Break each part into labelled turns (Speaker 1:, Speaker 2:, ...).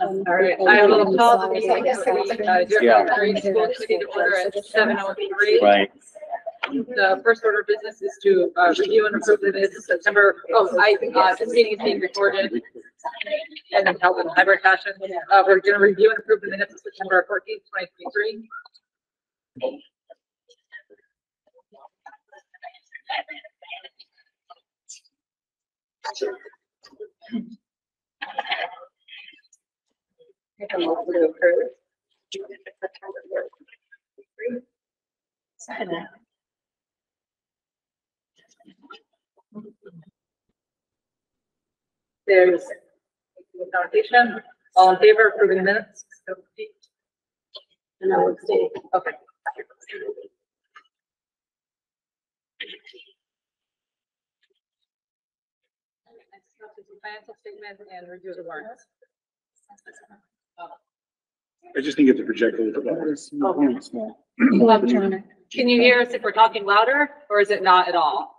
Speaker 1: All right, I will call the meeting, uh,
Speaker 2: Yeah.
Speaker 1: Deerfield School Committee to order at seven oh three.
Speaker 2: Right,
Speaker 1: The first order of business is to, uh, review and approve the minutes of September, oh, I, uh, this meeting is being recorded and then held in hybrid fashion. Uh, we're gonna review and approve the minutes of September fourteenth, twenty twenty-three. Make a motion to approve. Second. There's notation, all in favor of approving minutes? And I would say, okay. Financial statement and review the warrants.
Speaker 3: I just didn't get the projector.
Speaker 1: Okay. Can you hear us if we're talking louder, or is it not at all?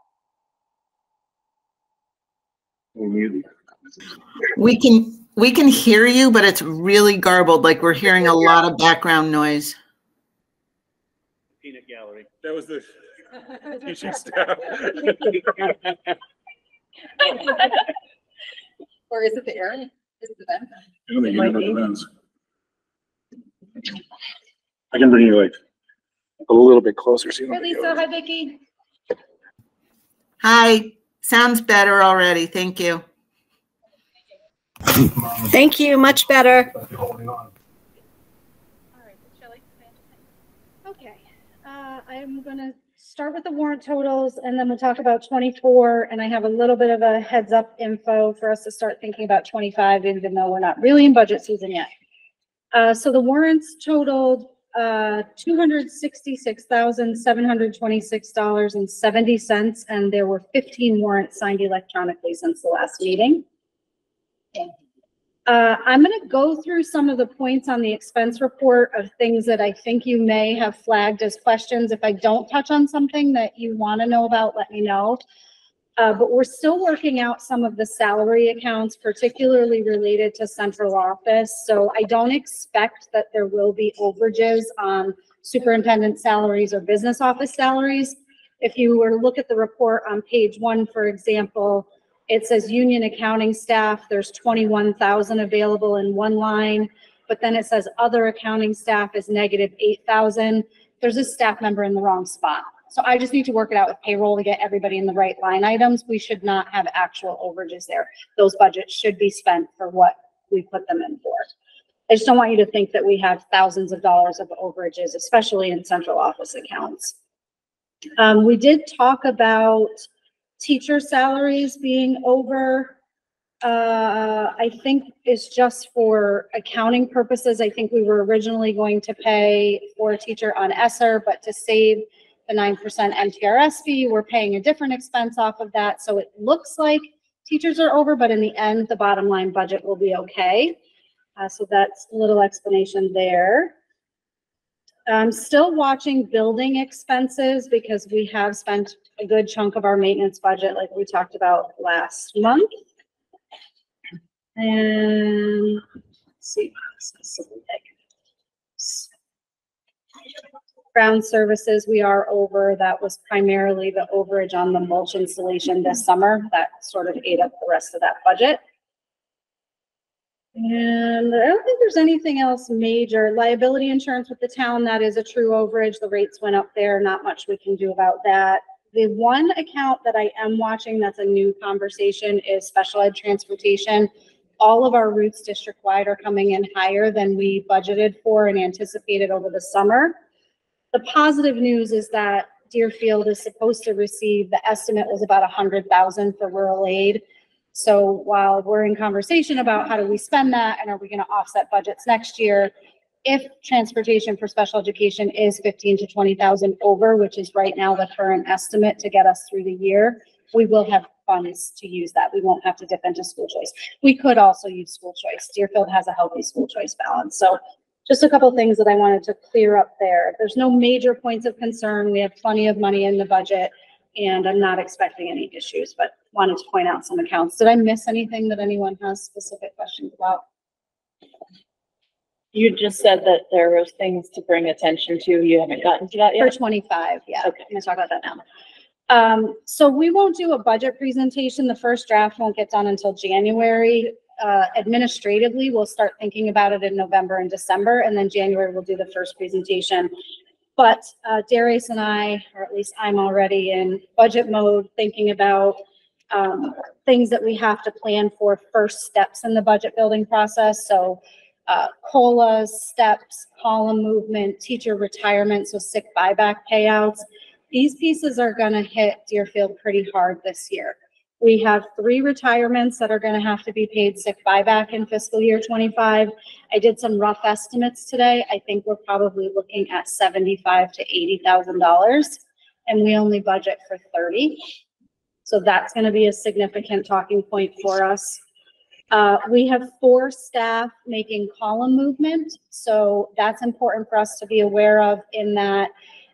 Speaker 4: We can, we can hear you, but it's really garbled, like we're hearing a lot of background noise.
Speaker 3: Peanut gallery. That was the teaching staff.
Speaker 1: Or is it the air? Is it the vent?
Speaker 3: I don't think you know the lens. I can bring you like a little bit closer. so you don't
Speaker 1: Lisa, hi, Vicky.
Speaker 4: Hi, sounds better already. Thank you.
Speaker 5: Thank you, much better. Alright.
Speaker 6: Okay, uh, I'm gonna start with the warrant totals and then we'll talk about twenty-four. And I have a little bit of a heads up info for us to start thinking about twenty-five, even though we're not really in budget season yet. Uh, so the warrants totaled, uh, two hundred sixty-six thousand, seven hundred twenty-six dollars and seventy cents. And there were fifteen warrants signed electronically since the last meeting. Uh, I'm gonna go through some of the points on the expense report of things that I think you may have flagged as questions. If I don't touch on something that you want to know about, let me know. Uh, but we're still working out some of the salary accounts, particularly related to central office. So I don't expect that there will be overages on superintendent salaries or business office salaries. If you were to look at the report on page one, for example, it says union accounting staff, there's twenty-one thousand available in one line, but then it says other accounting staff is negative eight thousand. There's a staff member in the wrong spot. So I just need to work it out with payroll to get everybody in the right line items. We should not have actual overages there. Those budgets should be spent for what we put them in for. I just don't want you to think that we have thousands of dollars of overages, especially in central office accounts. Um, we did talk about teacher salaries being over, uh, I think is just for accounting purposes. I think we were originally going to pay for a teacher on ESSER, but to save the nine percent MTRS fee, we're paying a different expense off of that. So it looks like teachers are over, but in the end, the bottom line budget will be okay. Uh, so that's a little explanation there. I'm still watching building expenses because we have spent a good chunk of our maintenance budget like we talked about last month. And let's see. Ground services, we are over. That was primarily the overage on the mulch installation this summer. That sort of ate up the rest of that budget. And I don't think there's anything else major. Liability insurance with the town, that is a true overage. The rates went up there. Not much we can do about that. The one account that I am watching that's a new conversation is special ed transportation. All of our routes district-wide are coming in higher than we budgeted for and anticipated over the summer. The positive news is that Deerfield is supposed to receive, the estimate was about a hundred thousand for rural aid. So while we're in conversation about how do we spend that and are we gonna offset budgets next year? If transportation for special education is fifteen to twenty thousand over, which is right now the current estimate to get us through the year, we will have funds to use that. We won't have to dip into school choice. We could also use school choice. Deerfield has a healthy school choice balance. So just a couple things that I wanted to clear up there. There's no major points of concern. We have plenty of money in the budget. And I'm not expecting any issues, but wanted to point out some accounts. Did I miss anything that anyone has specific questions about?
Speaker 2: You just said that there was things to bring attention to. You haven't gotten to that
Speaker 6: For
Speaker 2: yet?
Speaker 6: twenty-five, yeah.
Speaker 2: Okay.
Speaker 6: I'm gonna talk about that now. Um, so we won't do a budget presentation. The first draft won't get done until January. Uh, administratively, we'll start thinking about it in November and December, and then January we'll do the first presentation. But, uh, Darius and I, or at least I'm already in budget mode, thinking about, um, things that we have to plan for first steps in the budget building process. So, uh, COLAs, steps, column movement, teacher retirement, so sick buyback payouts. These pieces are gonna hit Deerfield pretty hard this year. We have three retirements that are gonna have to be paid sick buyback in fiscal year twenty-five. I did some rough estimates today. I think we're probably looking at seventy-five to eighty thousand dollars, and we only budget for thirty. So that's gonna be a significant talking point for us. Uh, we have four staff making column movement, so that's important for us to be aware of in that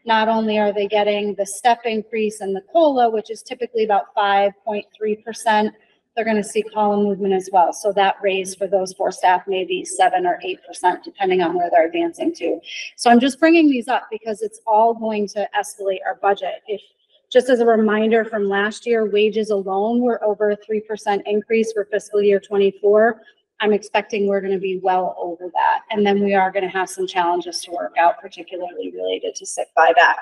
Speaker 6: not only are they getting the step increase and the COLA, which is typically about five point three percent, they're gonna see column movement as well. So that raise for those four staff may be seven or eight percent, depending on where they're advancing to. So I'm just bringing these up because it's all going to escalate our budget. If, just as a reminder from last year, wages alone were over a three percent increase for fiscal year twenty-four. I'm expecting we're gonna be well over that. And then we are gonna have some challenges to work out, particularly related to sick buyback.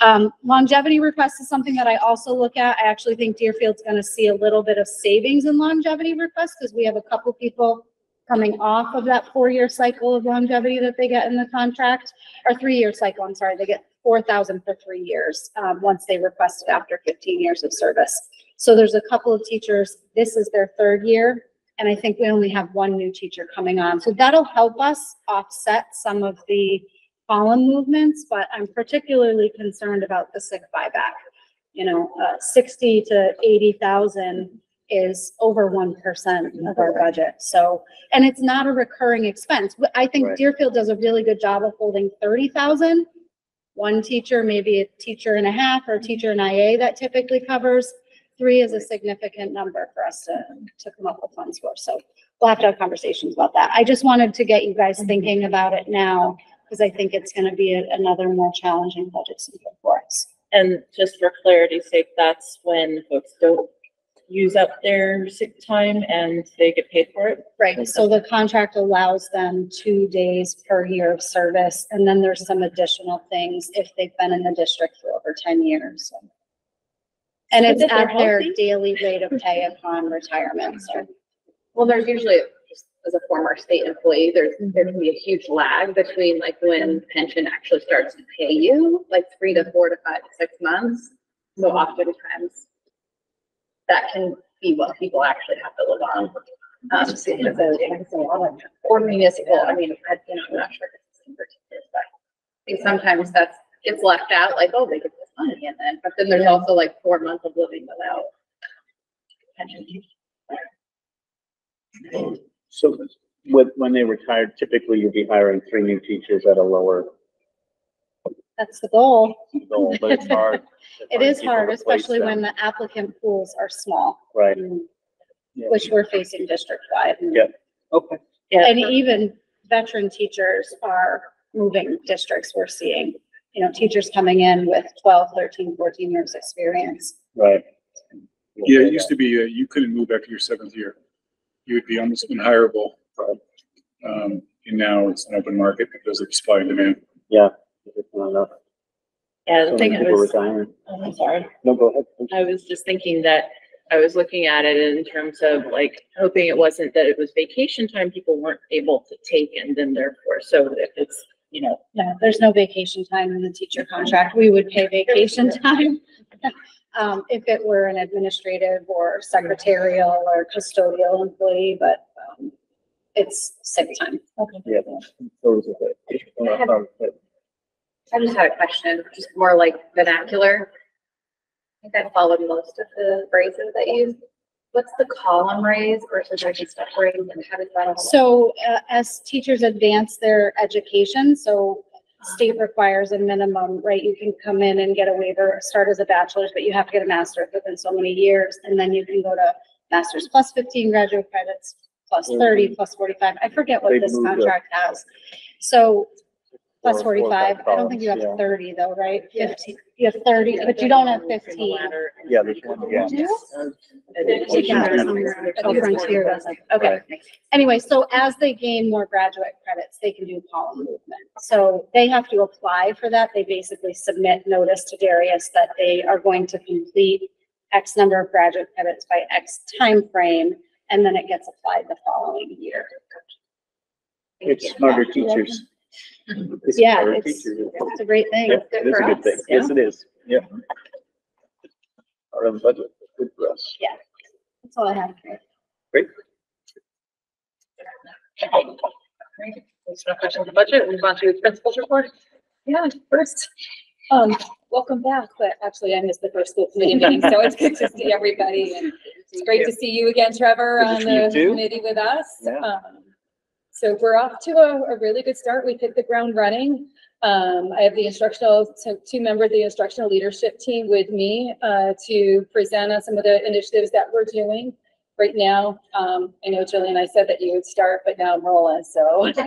Speaker 6: Um, longevity request is something that I also look at. I actually think Deerfield's gonna see a little bit of savings in longevity requests because we have a couple people coming off of that four-year cycle of longevity that they get in the contract, or three-year cycle, I'm sorry, they get four thousand for three years, um, once they request it after fifteen years of service. So there's a couple of teachers, this is their third year, and I think we only have one new teacher coming on. So that'll help us offset some of the column movements, but I'm particularly concerned about the sick buyback. You know, uh, sixty to eighty thousand is over one percent of our budget, so, and it's not a recurring expense. I think
Speaker 3: Right.
Speaker 6: Deerfield does a really good job of holding thirty thousand. One teacher, maybe a teacher and a half, or a mm-hmm. teacher in IA that typically covers. Three is a significant number for us to, to come up with funds for, so we'll have to have conversations about that. I just wanted to get you guys mm-hmm. thinking about it now, because I think it's gonna be a- another more challenging budget season for us.
Speaker 2: And just for clarity's sake, that's when folks don't use up their sick time and they get paid for it?
Speaker 6: Right, so the contract allows them two days per year of service, and then there's some additional things if they've been in the district for over ten years. And
Speaker 2: So
Speaker 6: it's
Speaker 2: that they're
Speaker 6: at their
Speaker 2: healthy?
Speaker 6: daily rate of pay upon retirement, so.
Speaker 1: Well, there's usually, just as a former state employee, there's, there can be a huge lag between like when pension actually starts to pay you, like three to four to five to six months. So oftentimes that can be what people actually have to live on. Um, so, you know, so, or municipal, I mean, I, you know, I'm not sure if it's in particular, but I think sometimes that's, it's left out, like, oh, they get this money, and then, but then there's also like four months of living without pension.
Speaker 7: So with, when they retire, typically you'd be hiring three new teachers at a lower
Speaker 6: That's the goal.
Speaker 7: goal, but it's hard. to
Speaker 6: It
Speaker 7: find
Speaker 6: hard, especially when the applicant pools are small,
Speaker 7: Right,
Speaker 3: Yeah.
Speaker 6: which we're facing district-wide.
Speaker 7: Yeah. okay.
Speaker 6: And even veteran teachers are moving districts. We're seeing, you know, teachers coming in with 12, 13, 14 years experience.
Speaker 7: Right.
Speaker 3: Yeah, it used to be, uh, you couldn't move after your seventh year. You would be almost unhireable. Um, and now it's an open market because of supply and demand.
Speaker 7: It's not enough.
Speaker 2: Yeah,
Speaker 7: So
Speaker 2: the thing I
Speaker 7: people
Speaker 2: was,
Speaker 7: retiring.
Speaker 2: oh, I'm sorry.
Speaker 7: No, go ahead.
Speaker 2: I was just thinking that I was looking at it in terms of like hoping it wasn't that it was vacation time people weren't able to take and then therefore, so if it's, you know,
Speaker 6: No, there's no vacation time in the teacher contract. We would pay vacation time. Um, if it were an administrative or secretarial or custodial employee, but, um, it's sick time.
Speaker 7: Yeah. Those are the-
Speaker 1: I just had a question, just more like vernacular. I think I followed most of the phrases that you, what's the column raise versus like a step raise and how does that all?
Speaker 6: So, uh, as teachers advance their education, so state requires a minimum, right? You can come in and get a waiver, start as a bachelor's, but you have to get a master's within so many years, and then you can go to master's plus fifteen graduate credits, plus thirty, plus forty-five. I forget what
Speaker 7: They've
Speaker 6: this
Speaker 7: moved it.
Speaker 6: contract has. So plus
Speaker 7: Four- four or
Speaker 6: forty-five, I don't think you have
Speaker 7: columns,
Speaker 6: thirty though, right? Fifteen, you have thirty, but you don't have fifteen.
Speaker 7: Yeah, there's one, yeah.
Speaker 6: Yeah, somewhere. Frontier doesn't. Okay. Anyway, so as they gain more graduate credits, they can do column movement. So they have to apply for that. They basically submit notice to Darius that they are going to complete X number of graduate credits by X time frame, and then it gets applied the following year.
Speaker 7: It's smarter teachers. It's
Speaker 6: Yeah,
Speaker 7: smarter
Speaker 6: it's,
Speaker 7: teachers.
Speaker 6: it's a great thing.
Speaker 7: Yeah, it is a good thing. Yes, it is. Yeah. Our own budget, good for us.
Speaker 6: That's all I have.
Speaker 1: There's no questions on the budget. Move on to principal's report.
Speaker 8: Yeah, first, um, welcome back, but actually I missed the first school committee meeting, so it's good to see everybody and it's great to see you again, Trevor,
Speaker 7: Good to
Speaker 8: on
Speaker 7: see you
Speaker 8: the
Speaker 7: too.
Speaker 8: committee with us.
Speaker 7: Yeah.
Speaker 8: Um, So we're off to a, a really good start. We hit the ground running. Um, I have the instructional, so two members of the instructional leadership team with me, uh, to present on some of the initiatives that we're doing right now. Um, I know Jillian, I said that you would start, but now I'm rolling, so.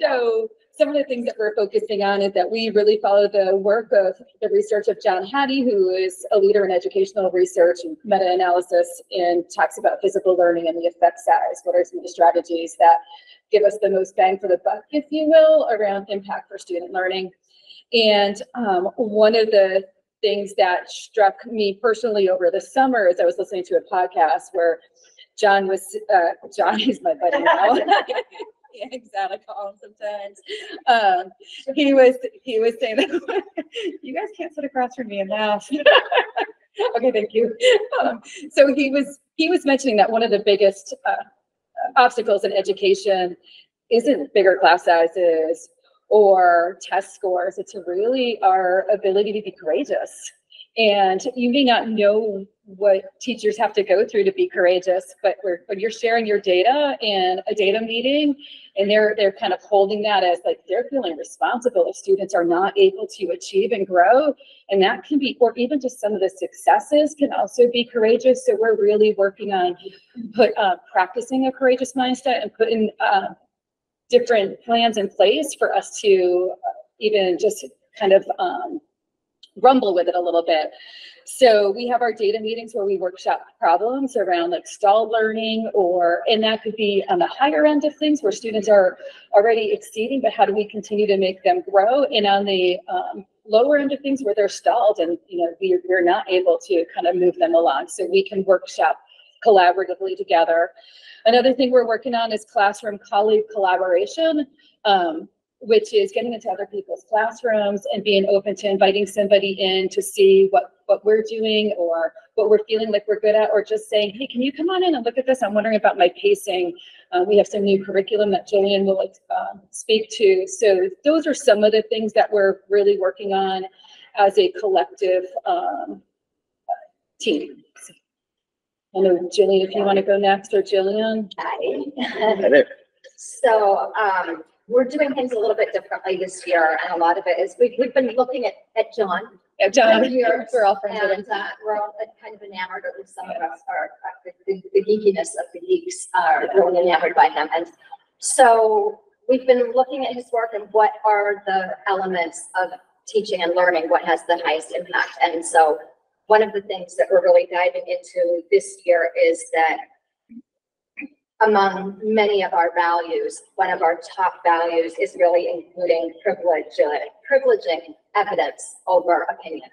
Speaker 8: So some of the things that we're focusing on is that we really follow the work of the research of John Hattie, who is a leader in educational research and meta-analysis and talks about visible learning and the effect size. What are some of the strategies that give us the most bang for the buck, if you will, around impact for student learning? And um, one of the things that struck me personally over the summer is I was listening to a podcast where John was, uh, John is my buddy now. Him sometimes. Um, he was, he was saying that, you guys can't sit across from me and laugh. Okay, thank you. Um, so he was, he was mentioning that one of the biggest, uh, obstacles in education isn't bigger class sizes or test scores. It's really our ability to be courageous. And you may not know what teachers have to go through to be courageous, but when you're sharing your data in a data meeting, and they're, they're kind of holding that as like, they're feeling responsible if students are not able to achieve and grow. And that can be, or even just some of the successes can also be courageous. So we're really working on put, uh, practicing a courageous mindset and putting, uh, different plans in place for us to uh, even just kind of, um, rumble with it a little bit. So we have our data meetings where we workshop problems around like stalled learning or, and that could be on the higher end of things where students are already exceeding, but how do we continue to make them grow? And on the um, lower end of things where they're stalled and, you know, we, we're not able to kind of move them along. So we can workshop collaboratively together. Another thing we're working on is classroom colleague collaboration. Um, which is getting into other people's classrooms and being open to inviting somebody in to see what, what we're doing or what we're feeling like we're good at, or just saying, hey, can you come on in and look at this? I'm wondering about my pacing. Uh, we have some new curriculum that Jillian will uh, speak to. So those are some of the things that we're really working on as a collective um, team. I know Jillian, if you want to go next, or Jillian.
Speaker 7: Hi
Speaker 9: Hi.
Speaker 7: there.
Speaker 9: So, um, we're doing things a little bit differently this year, and a lot of it is, we've, we've been looking at, at John.
Speaker 8: Yeah, John,
Speaker 9: for years,
Speaker 8: we're all friends with him.
Speaker 9: And, uh, we're all kind of enamored, or at least some of us are, uh, the, the geekiness of the geeks are really enamored by him. And so we've been looking at his work and what are the elements of teaching and learning, what has the highest impact? And so one of the things that we're really diving into this year is that among many of our values, one of our top values is really including privilege, uh, privileging evidence over opinion.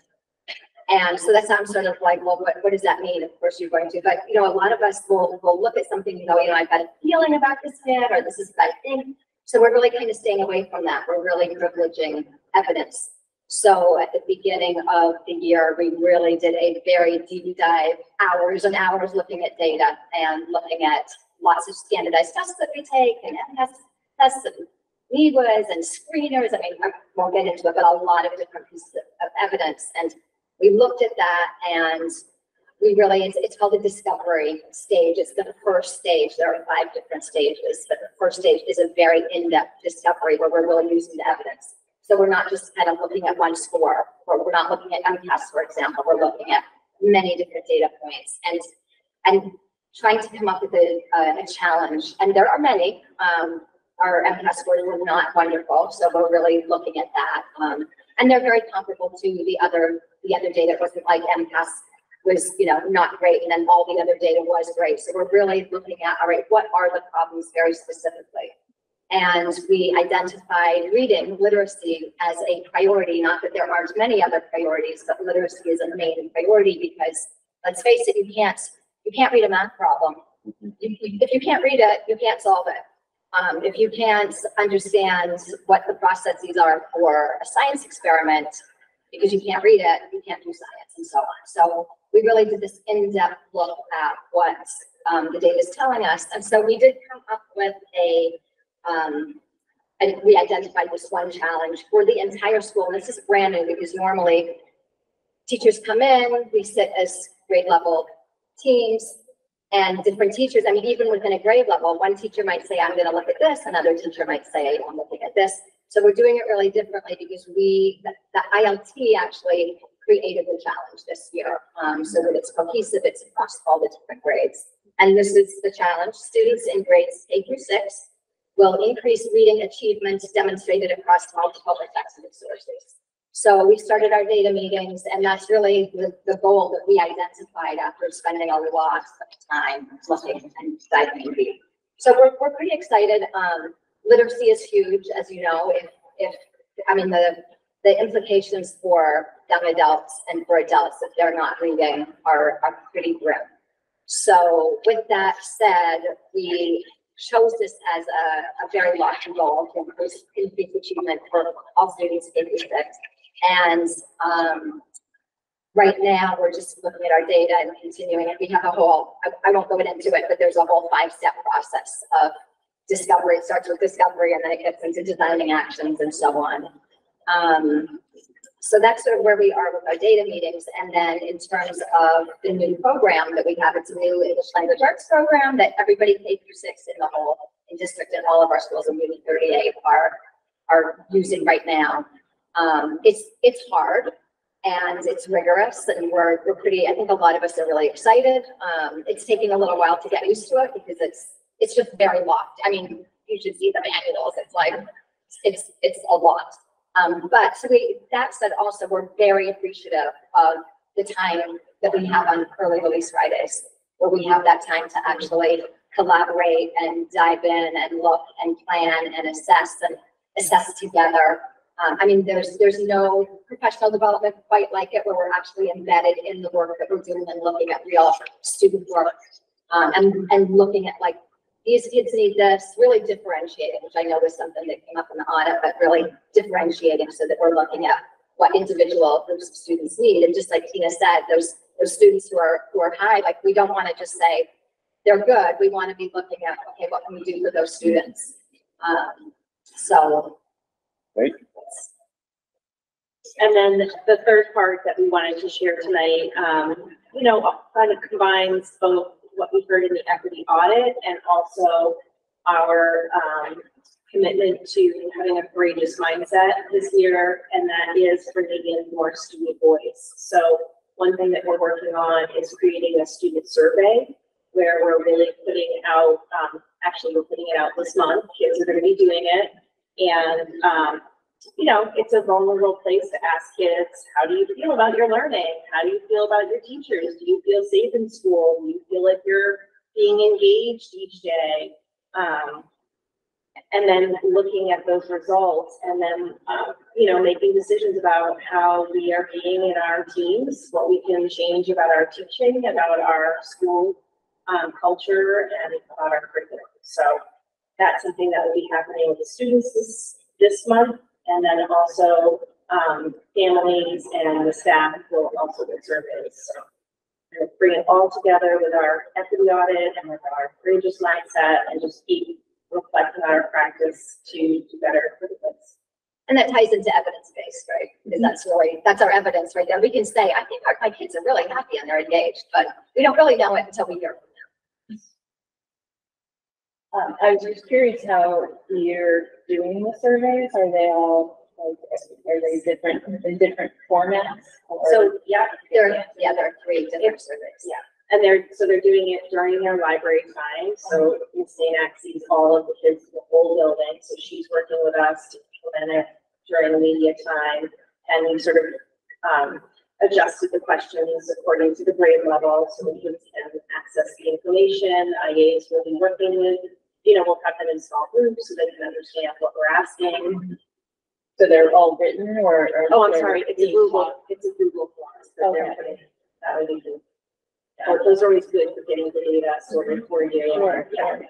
Speaker 9: And so that sounds sort of like, well, what, what does that mean? Of course, you're going to, but you know, a lot of us will, will look at something, and go, you know, I've got a feeling about this kid, or this is what I think. So we're really kind of staying away from that. We're really privileging evidence. So at the beginning of the year, we really did a very deep dive, hours and hours looking at data and looking at lots of standardized tests that we take and tests, tests and NWEAs and screeners. I mean, I won't get into it, but a lot of different pieces of, of evidence. And we looked at that and we really, it's, it's called the discovery stage. It's the first stage. There are five different stages, but the first stage is a very in-depth discovery where we're really using the evidence. So we're not just kind of looking at one score, or we're not looking at MCAS, for example. We're looking at many different data points. And, and trying to come up with a, a, challenge, and there are many. Um, our MCAS scores were not wonderful, so we're really looking at that. Um, and they're very comparable to the other, the other data. It wasn't like MCAS was, you know, not great, and then all the other data was great. So we're really looking at, all right, what are the problems very specifically? And we identified reading literacy as a priority, not that there aren't many other priorities, but literacy is a main priority because, let's face it, you can't, you can't read a math problem. You- you- If you can't read it, you can't solve it. Um, if you can't understand what the processes are for a science experiment, because you can't read it, you can't do science and so on. So we really did this in-depth look at what, um, the data is telling us. And so we did come up with a, um, and we identified this one challenge for the entire school. And this is brand new because normally teachers come in, we sit as grade level teams and different teachers. I mean, even within a grade level, one teacher might say, I'm gonna look at this, another teacher might say, I'm looking at this. So we're doing it really differently because we, the, the ILT actually created the challenge this year. Um, so that it's cohesive, it's across all the different grades. And this is the challenge. Students in grades K through six will increase reading achievement demonstrated across multiple assessment sources. So we started our data meetings and that's really the, the goal that we identified after spending a lot of time looking and diving deep. So we're, we're pretty excited. Um, literacy is huge, as you know, if, if, I mean, the, the implications for young adults and for adults if they're not reading are, are pretty grim. So with that said, we chose this as a, a very lofty goal to increase, increase achievement for all students in six. And, um, right now, we're just looking at our data and continuing. We have a whole, I, I won't go into it, but there's a whole five-step process of discovery. It starts with discovery and then it gets into designing actions and so on. Um, so that's sort of where we are with our data meetings. And then in terms of the new program that we have, it's a new English language arts program that everybody K through six in the whole, in district and all of our schools in Union thirty-eight are, are using right now. Um, it's, it's hard and it's rigorous and we're, we're pretty, I think a lot of us are really excited. Um, it's taking a little while to get used to it because it's, it's just very locked. I mean, you should see the manuals. It's like, it's, it's a lot. Um, but we, that said, also, we're very appreciative of the time that we have on early release Fridays, where we have that time to actually collaborate and dive in and look and plan and assess and assess together. Um, I mean, there's, there's no professional development quite like it, where we're actually embedded in the work that we're doing and looking at real student work. Um, and, and looking at like, these kids need this, really differentiating, which I know was something that came up in the audit, but really differentiating so that we're looking at what individual groups of students need. And just like Tina said, those, those students who are, who are high, like, we don't want to just say, they're good. We want to be looking at, okay, what can we do for those students? Um, so.
Speaker 7: Right.
Speaker 10: And then the third part that we wanted to share tonight, um, you know, kind of combines both what we heard in the equity audit and also our, um, commitment to having a courageous mindset this year, and that is bringing in more student voice. So one thing that we're working on is creating a student survey where we're really putting out, um, actually, we're putting it out this month. Kids are gonna be doing it. And, um, you know, it's a vulnerable place to ask kids, how do you feel about your learning? How do you feel about your teachers? Do you feel safe in school? Do you feel like you're being engaged each day? Um, and then looking at those results and then, uh, you know, making decisions about how we are being in our teams, what we can change about our teaching, about our school, um, culture and about our curriculum. So that's something that will be happening with the students this, this month. And then also, um, families and the staff will also get surveys, so. Bring it all together with our equity audit and with our courageous mindset and just keep reflecting on our practice to do better for the kids.
Speaker 9: And that ties into evidence-based, right? Because that's really, that's our evidence right there. We can say, I think our, my kids are really happy and they're engaged, but we don't really know it until we hear from them.
Speaker 2: Um, I was just curious how you're doing the surveys. Are they all, like, are they different, in different formats? or-
Speaker 9: So, yeah, there, yeah, there are three different surveys.
Speaker 10: Yeah. And they're, so they're doing it during their library time, so Ms. Stanek sees all of the kids in the whole building, so she's working with us to implement it during the media time. And we sort of, um, adjusted the questions according to the grade level, so the kids can access the information. IAs will be working with, you know, we'll have them in small groups so they can understand what we're asking.
Speaker 2: So they're all written or? or
Speaker 10: Oh, I'm
Speaker 2: they're
Speaker 10: sorry, it's a
Speaker 2: being
Speaker 10: Google,
Speaker 2: taught?
Speaker 10: it's a Google Forms that they're
Speaker 2: Okay.
Speaker 10: putting, that way they can. uh, Those are always good for getting the data sorted for you.
Speaker 2: Sure, sure.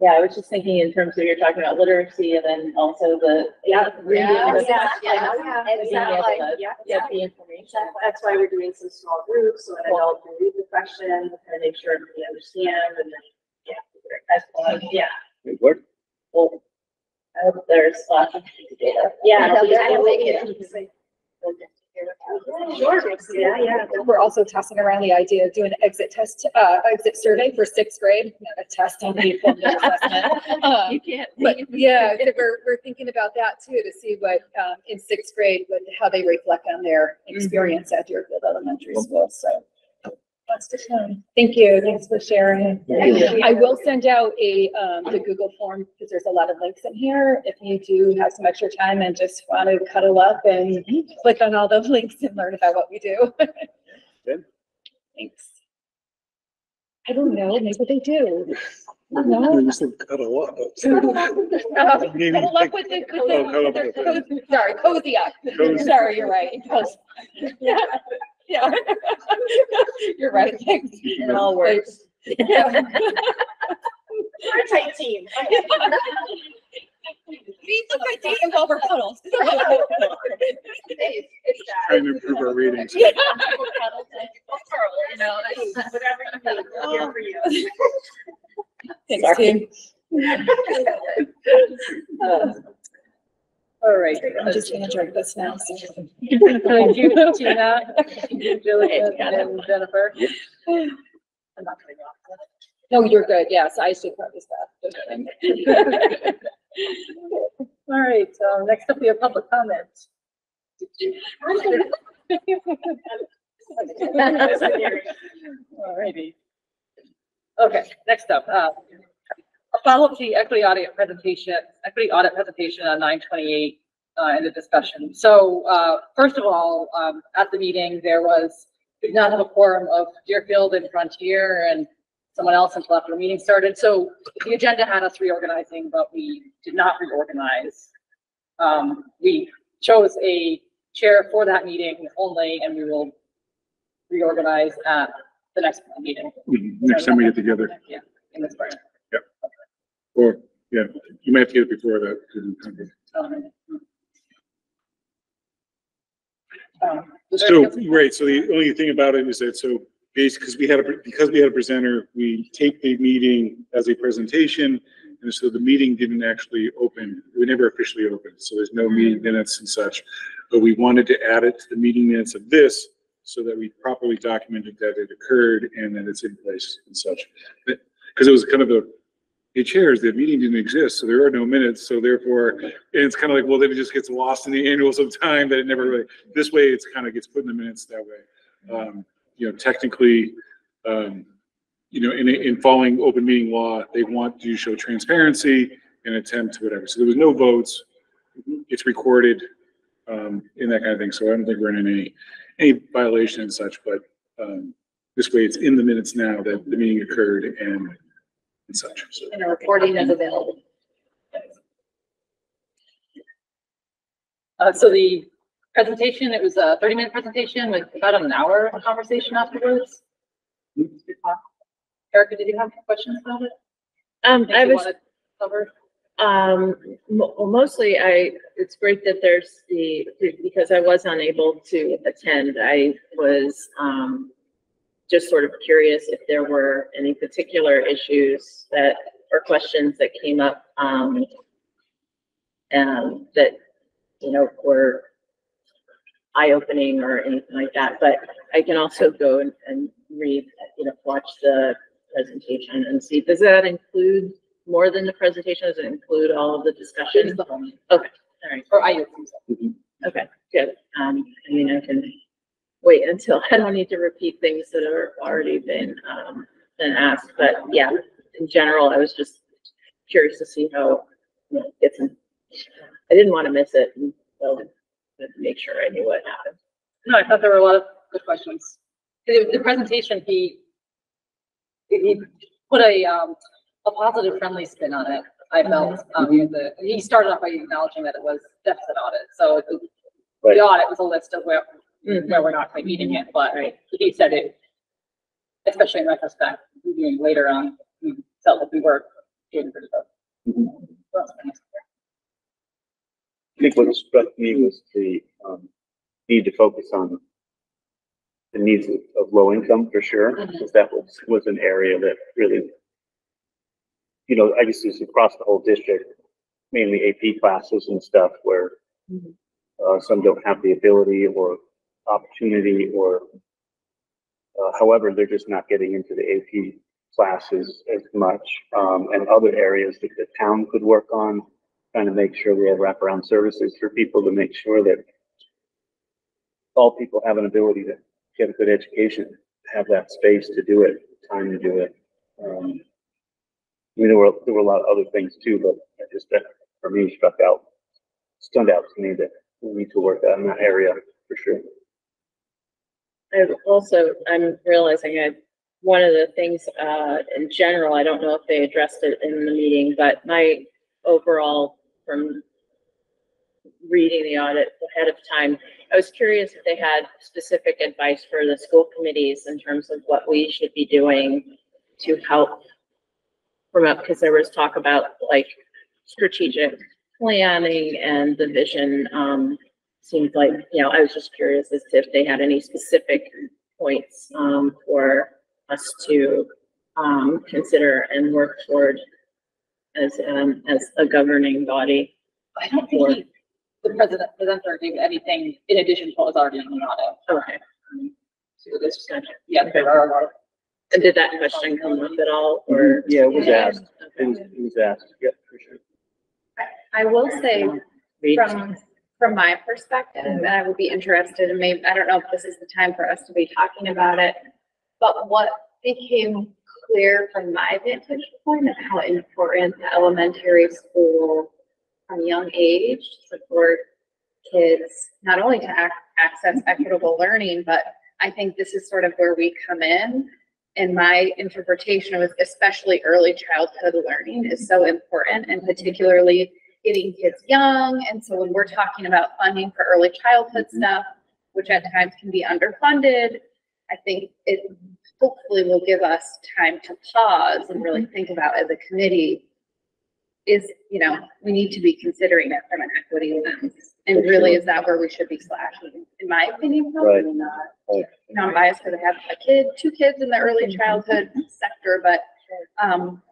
Speaker 2: Yeah, I was just thinking in terms of, you're talking about literacy and then also the.
Speaker 10: Yeah.
Speaker 2: reading
Speaker 9: Yeah,
Speaker 2: and
Speaker 9: yeah, yeah, yeah,
Speaker 2: being able
Speaker 9: exactly.
Speaker 2: to
Speaker 10: Yeah,
Speaker 2: Get the information.
Speaker 10: That's why we're doing some small groups, so an adult can read the question and make sure we understand and then, yeah. Excellent, yeah.
Speaker 7: It worked.
Speaker 2: Well, I hope there's lots of data.
Speaker 10: Yeah.
Speaker 9: They'll
Speaker 10: yeah,
Speaker 9: definitely
Speaker 10: yeah.
Speaker 9: get it.
Speaker 10: Sure, yeah, yeah.
Speaker 8: We're also tossing around the idea of doing an exit test, uh, exit survey for sixth grade, not a test on the formative assessment. Uh,
Speaker 2: You can't.
Speaker 8: But yeah, so we're, we're thinking about that too, to see what, um, in sixth grade, what, how they reflect on their experience at Deerfield Elementary School, so. That's to shine. Thank you, thanks for sharing. I will send out a, um, the Google form, because there's a lot of links in here. If you do have some extra time and just want to cuddle up and click on all those links and learn about what we do.
Speaker 7: Good.
Speaker 8: Thanks. I don't know, maybe they do.
Speaker 3: I
Speaker 8: No.
Speaker 3: just said cut a lot.
Speaker 8: Cuddle up with the, with the,
Speaker 3: Oh, cuddle up
Speaker 8: with
Speaker 3: with
Speaker 8: the, cozy- sorry, cozy up.
Speaker 3: Cozy.
Speaker 8: Sorry, you're right. Cozy. Yeah, yeah. You're right, thanks.
Speaker 2: It all works.
Speaker 8: Yeah.
Speaker 10: We're a tight team.
Speaker 8: We look like dating over cuddles.
Speaker 10: It's, it's that.
Speaker 3: Trying to improve our ratings.
Speaker 10: You know, that's whatever you need, we're here for you.
Speaker 8: Thanks, team.
Speaker 1: All right.
Speaker 8: I'm just gonna drink this now.
Speaker 1: Thank you, Tina, Julia, and Jennifer. I'm not cutting you off.
Speaker 8: No, you're good. Yes, I should probably stop.
Speaker 1: All right, so next up we have public comment. All righty. Okay, next up, uh, a follow-up to the equity audit presentation, equity audit presentation on nine twenty-eight, uh, in the discussion. So, uh, first of all, um, at the meeting, there was, we did not have a quorum of Deerfield and Frontier and someone else until after the meeting started. So the agenda had us reorganizing, but we did not reorganize. Um, we chose a chair for that meeting only, and we will reorganize at the next meeting.
Speaker 3: Mhm. Next time we get together,
Speaker 1: Yeah, in the spring.
Speaker 3: Or, yeah, you might have to get it before that.
Speaker 1: Um,
Speaker 3: So, right, so the only thing about it is that, so because we had a, because we had a presenter, we taped the meeting as a presentation. And so the meeting didn't actually open, we never officially opened, so there's no meeting minutes and such. But we wanted to add it to the meeting minutes of this so that we properly documented that it occurred and that it's in place and such. Because it was kind of a, hey, chairs, the meeting didn't exist, so there are no minutes, so therefore, and it's kind of like, well, then it just gets lost in the annuals of time that it never really, this way, it's kind of gets put in the minutes that way. Um, you know, technically, um, you know, in, in following open meeting law, they want to show transparency and attempt to whatever. So there was no votes. It's recorded, um, and that kind of thing. So I don't think we're in any, any violation and such, but, um, this way it's in the minutes now that the meeting occurred and, and such.
Speaker 1: And a recording is available. Uh, so the presentation, it was a thirty-minute presentation with about an hour of conversation afterwards. Erica, did you have questions about it?
Speaker 2: Um,
Speaker 1: Anything
Speaker 2: I
Speaker 1: you
Speaker 2: was,
Speaker 1: wanna Cover?
Speaker 2: um, mo- well, mostly I, it's great that there's the, because I was unable to attend, I was, um, just sort of curious if there were any particular issues that, or questions that came up, um, and that, you know, were eye-opening or anything like that, but I can also go and, and read, you know, watch the presentation and see, does that include more than the presentation? Does it include all of the discussion?
Speaker 1: the
Speaker 2: Okay, all right,
Speaker 1: or I,
Speaker 2: okay, good. Um, I mean, I can wait until, I don't need to repeat things that are already been, um, been asked, but yeah, in general, I was just curious to see how, you know, it's, I didn't want to miss it, and so, to make sure I knew what happened.
Speaker 1: No, I thought there were a lot of good questions. The, the presentation, he, he put a, um, a positive friendly spin on it. I felt, um, he the, he started off by acknowledging that it was deficit audit, so it-
Speaker 7: Right.
Speaker 1: the audit was a list of where, where we're not quite meeting it, but he said it, especially in retrospect, reviewing later on, we felt that we were doing pretty good.
Speaker 7: Mhm.
Speaker 1: So that's nice.
Speaker 7: I think what struck me was the, um, need to focus on the needs of, of low income for sure,
Speaker 1: Mhm.
Speaker 7: because that was, was an area that really, you know, I guess it's across the whole district, mainly AP classes and stuff where
Speaker 2: Mhm.
Speaker 7: uh, some don't have the ability or opportunity or uh, however, they're just not getting into the AP classes as much, um, and other areas that the town could work on, trying to make sure we have wraparound services for people to make sure that all people have an ability to get a good education, have that space to do it, time to do it. Um, I mean, there were, there were a lot of other things too, but just, that for me struck out, stood out to me that we need to work on that area for sure.
Speaker 2: I also, I'm realizing I, one of the things, uh, in general, I don't know if they addressed it in the meeting, but my overall from reading the audit ahead of time, I was curious if they had specific advice for the school committees in terms of what we should be doing to help promote, because there was talk about like strategic planning and the vision, um, seems like, you know, I was just curious as to if they had any specific points, um, for us to, um, consider and work toward as, um, as a governing body.
Speaker 1: I don't think he, the president, presenter gave anything in addition to what was already in the audit.
Speaker 2: Okay.
Speaker 1: So this, yeah, there are a lot of
Speaker 2: And did that question come up at all, or?
Speaker 7: Yeah, it was
Speaker 2: Yeah.
Speaker 7: asked, it was, it was asked, yep, for sure.
Speaker 11: I will say,
Speaker 2: Read.
Speaker 11: from, from my perspective, and I would be interested in maybe, I don't know if this is the time for us to be talking about it, but what became clear from my vantage point of how important the elementary school from a young age to support kids, not only to ac- access equitable learning, but I think this is sort of where we come in. And my interpretation was especially early childhood learning is so important and particularly getting kids young. And so when we're talking about funding for early childhood mm-hmm. stuff, which at times can be underfunded, I think it hopefully will give us time to pause and really mm-hmm. think about as a committee is, you know, we need to be considering it from an equity lens. And really, is that where we should be slashing? In my opinion, probably
Speaker 7: Right.
Speaker 11: not.
Speaker 7: Right.
Speaker 11: You know, I'm biased because I have a kid, two kids in the early mm-hmm. childhood sector, but, um,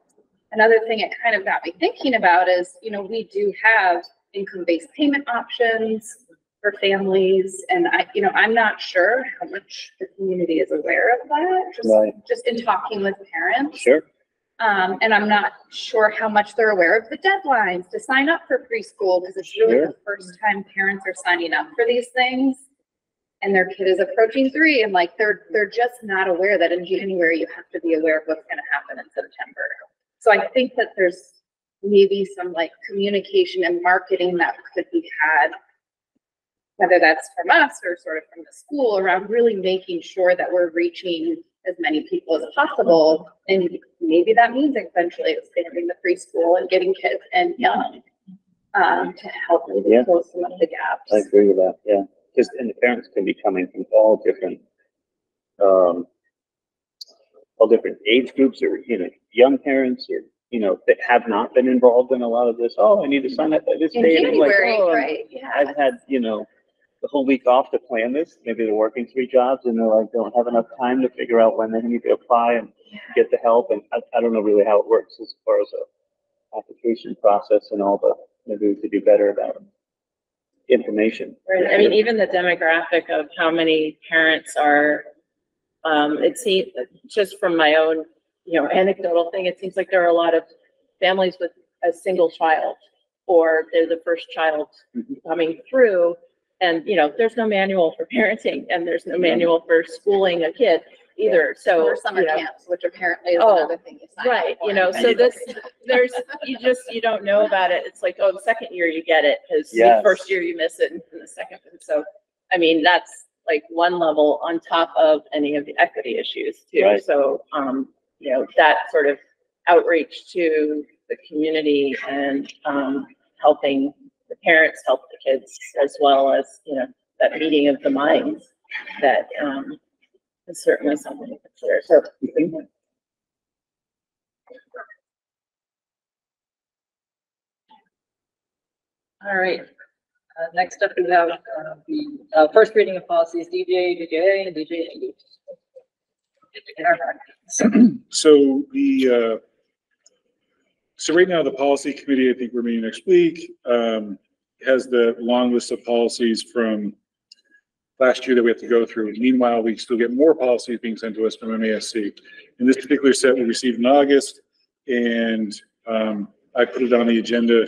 Speaker 11: another thing it kind of got me thinking about is, you know, we do have income-based payment options for families, and I, you know, I'm not sure how much the community is aware of that, just,
Speaker 7: Right.
Speaker 11: just in talking with parents.
Speaker 7: Sure.
Speaker 11: Um, and I'm not sure how much they're aware of the deadlines to sign up for preschool, because it's really the first time parents are signing up for these things. And their kid is approaching three, and like, they're, they're just not aware that in January, you have to be aware of what's gonna happen in September. So I think that there's maybe some like communication and marketing that could be had. Whether that's from us or sort of from the school around really making sure that we're reaching as many people as possible. And maybe that means eventually expanding the preschool and getting kids and young. Um, to help maybe
Speaker 7: Yeah.
Speaker 11: close some of the gaps.
Speaker 7: I agree with that, yeah. Just, and the parents can be coming from all different, um, all different age groups or, you know, young parents or, you know, that have not been involved in a lot of this. Oh, I need to sign up by this
Speaker 11: In
Speaker 7: date. I'm like, "Oh,
Speaker 11: right, yeah.
Speaker 7: I've had, you know, the whole week off to plan this. Maybe they're working three jobs and they're like, don't have enough time to figure out when they need to apply and get the help. And I, I don't know really how it works as far as a application process and all, but maybe we could do better about information.
Speaker 2: Right, I mean, even the demographic of how many parents are, um, it seems, just from my own, you know, anecdotal thing, it seems like there are a lot of families with a single child, or they're the first child
Speaker 7: Mhm.
Speaker 2: coming through, And, you know, there's no manual for parenting and there's no manual for schooling a kid either, so.
Speaker 11: Or summer
Speaker 2: you know,
Speaker 11: camps, which apparently is
Speaker 2: Oh,
Speaker 11: another thing you sign up
Speaker 2: Right, you
Speaker 11: for.
Speaker 2: know, so this, there's, you just, you don't know about it. It's like, oh, the second year you get it, because the
Speaker 7: Yes.
Speaker 2: first year you miss it, and the second, and so, I mean, that's like one level on top of any of the equity issues too.
Speaker 7: Right.
Speaker 2: So, um, you know, that sort of outreach to the community and, um, helping the parents help the kids as well as, you know, that meeting of the minds that, um, is certainly something to consider. So,
Speaker 1: All right. Uh, next up, we have, uh, the, uh, first reading of policies, DJ, DJ, and DJ.
Speaker 3: So the, uh, so right now, the policy committee, I think we're meeting next week, um, has the long list of policies from last year that we have to go through. Meanwhile, we still get more policies being sent to us from MASC. And this particular set we received in August, and, um, I put it on the agenda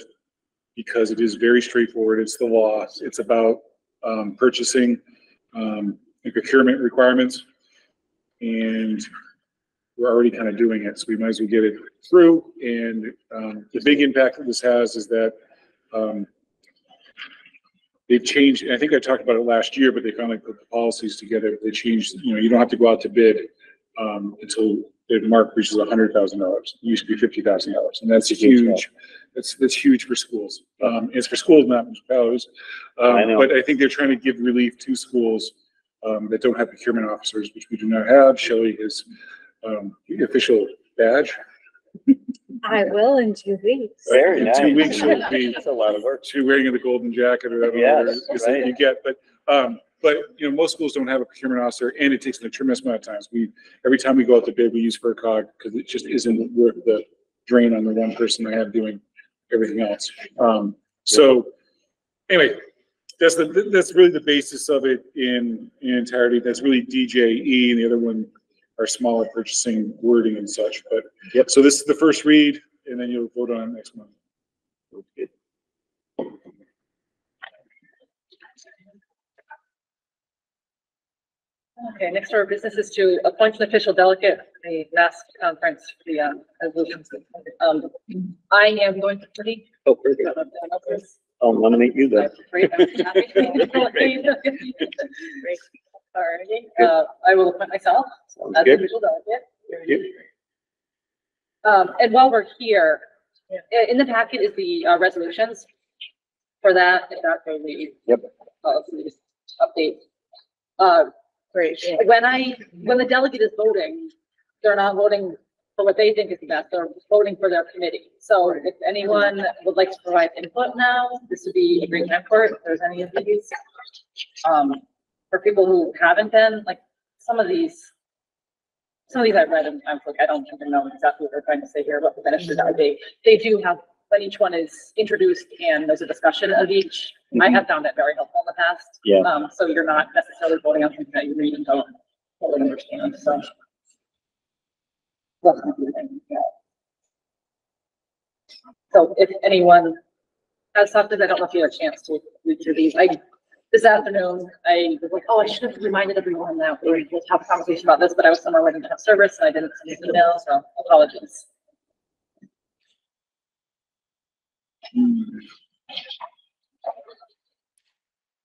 Speaker 3: because it is very straightforward. It's the law. It's about, um, purchasing, um, and procurement requirements. And we're already kind of doing it, so we might as well get it through. And, um, the big impact that this has is that, um, they've changed, and I think I talked about it last year, but they finally put the policies together. They changed, you know, you don't have to go out to bid, um, until the mark reaches a hundred thousand dollars. It used to be fifty thousand dollars, and that's huge. That's, that's huge for schools. Um, it's for schools, not municipalities.
Speaker 7: I
Speaker 3: Um,
Speaker 7: know.
Speaker 3: but I think they're trying to give relief to schools, um, that don't have procurement officers, which we do not have. Shelley is, um, the official badge.
Speaker 6: I will in two weeks.
Speaker 7: Very
Speaker 3: In
Speaker 7: nice.
Speaker 3: two weeks, you'll be,
Speaker 7: That's a lot of work.
Speaker 3: to wearing the golden jacket or whatever
Speaker 7: Yes,
Speaker 3: it is that
Speaker 7: right.
Speaker 3: you get, but, um, but, you know, most schools don't have a procurement officer and it takes a tremendous amount of times. We, every time we go out to bid, we use FRCOG because it just isn't worth the drain on the one person I have doing everything else. Um, so, anyway, that's the, that's really the basis of it in, in entirety. That's really DJE and the other one are smaller purchasing wording and such, but.
Speaker 7: Yep.
Speaker 3: So this is the first read and then you'll vote on it next month.
Speaker 7: Good.
Speaker 1: Okay, next order of business is to appoint an official delegate, to the mass conference, for the, um, resolutions. Um, I am going to pretty.
Speaker 7: Oh, good. I'll nominate you then.
Speaker 1: Alrighty, uh, I will appoint myself
Speaker 7: Sounds
Speaker 1: as the
Speaker 7: good.
Speaker 1: official delegate.
Speaker 7: You-
Speaker 1: Um, and while we're here, i- in the packet is the, uh, resolutions for that, if that's the.
Speaker 7: Yep.
Speaker 1: Update. Uh,
Speaker 2: great, yeah.
Speaker 1: when I, when the delegate is voting, they're not voting for what they think is the best, they're voting for their committee. So if anyone would like to provide input now, this would be a great for if there's any of these. Um, for people who haven't been, like, some of these, some of these I've read and I'm like, I don't even know exactly what they're trying to say here, what the benefits are. They, they do have, but each one is introduced and there's a discussion of each. I have found that very helpful in the past.
Speaker 7: Yeah.
Speaker 1: Um, so you're not necessarily voting on something that you read and don't fully understand, so. Less confusing, yeah. So if anyone has something, I don't know if you had a chance to read through these, I, this afternoon, I was like, oh, I should have reminded everyone that we would have a conversation about this, but I was somewhere waiting to have service, and I didn't send an email, so apologies.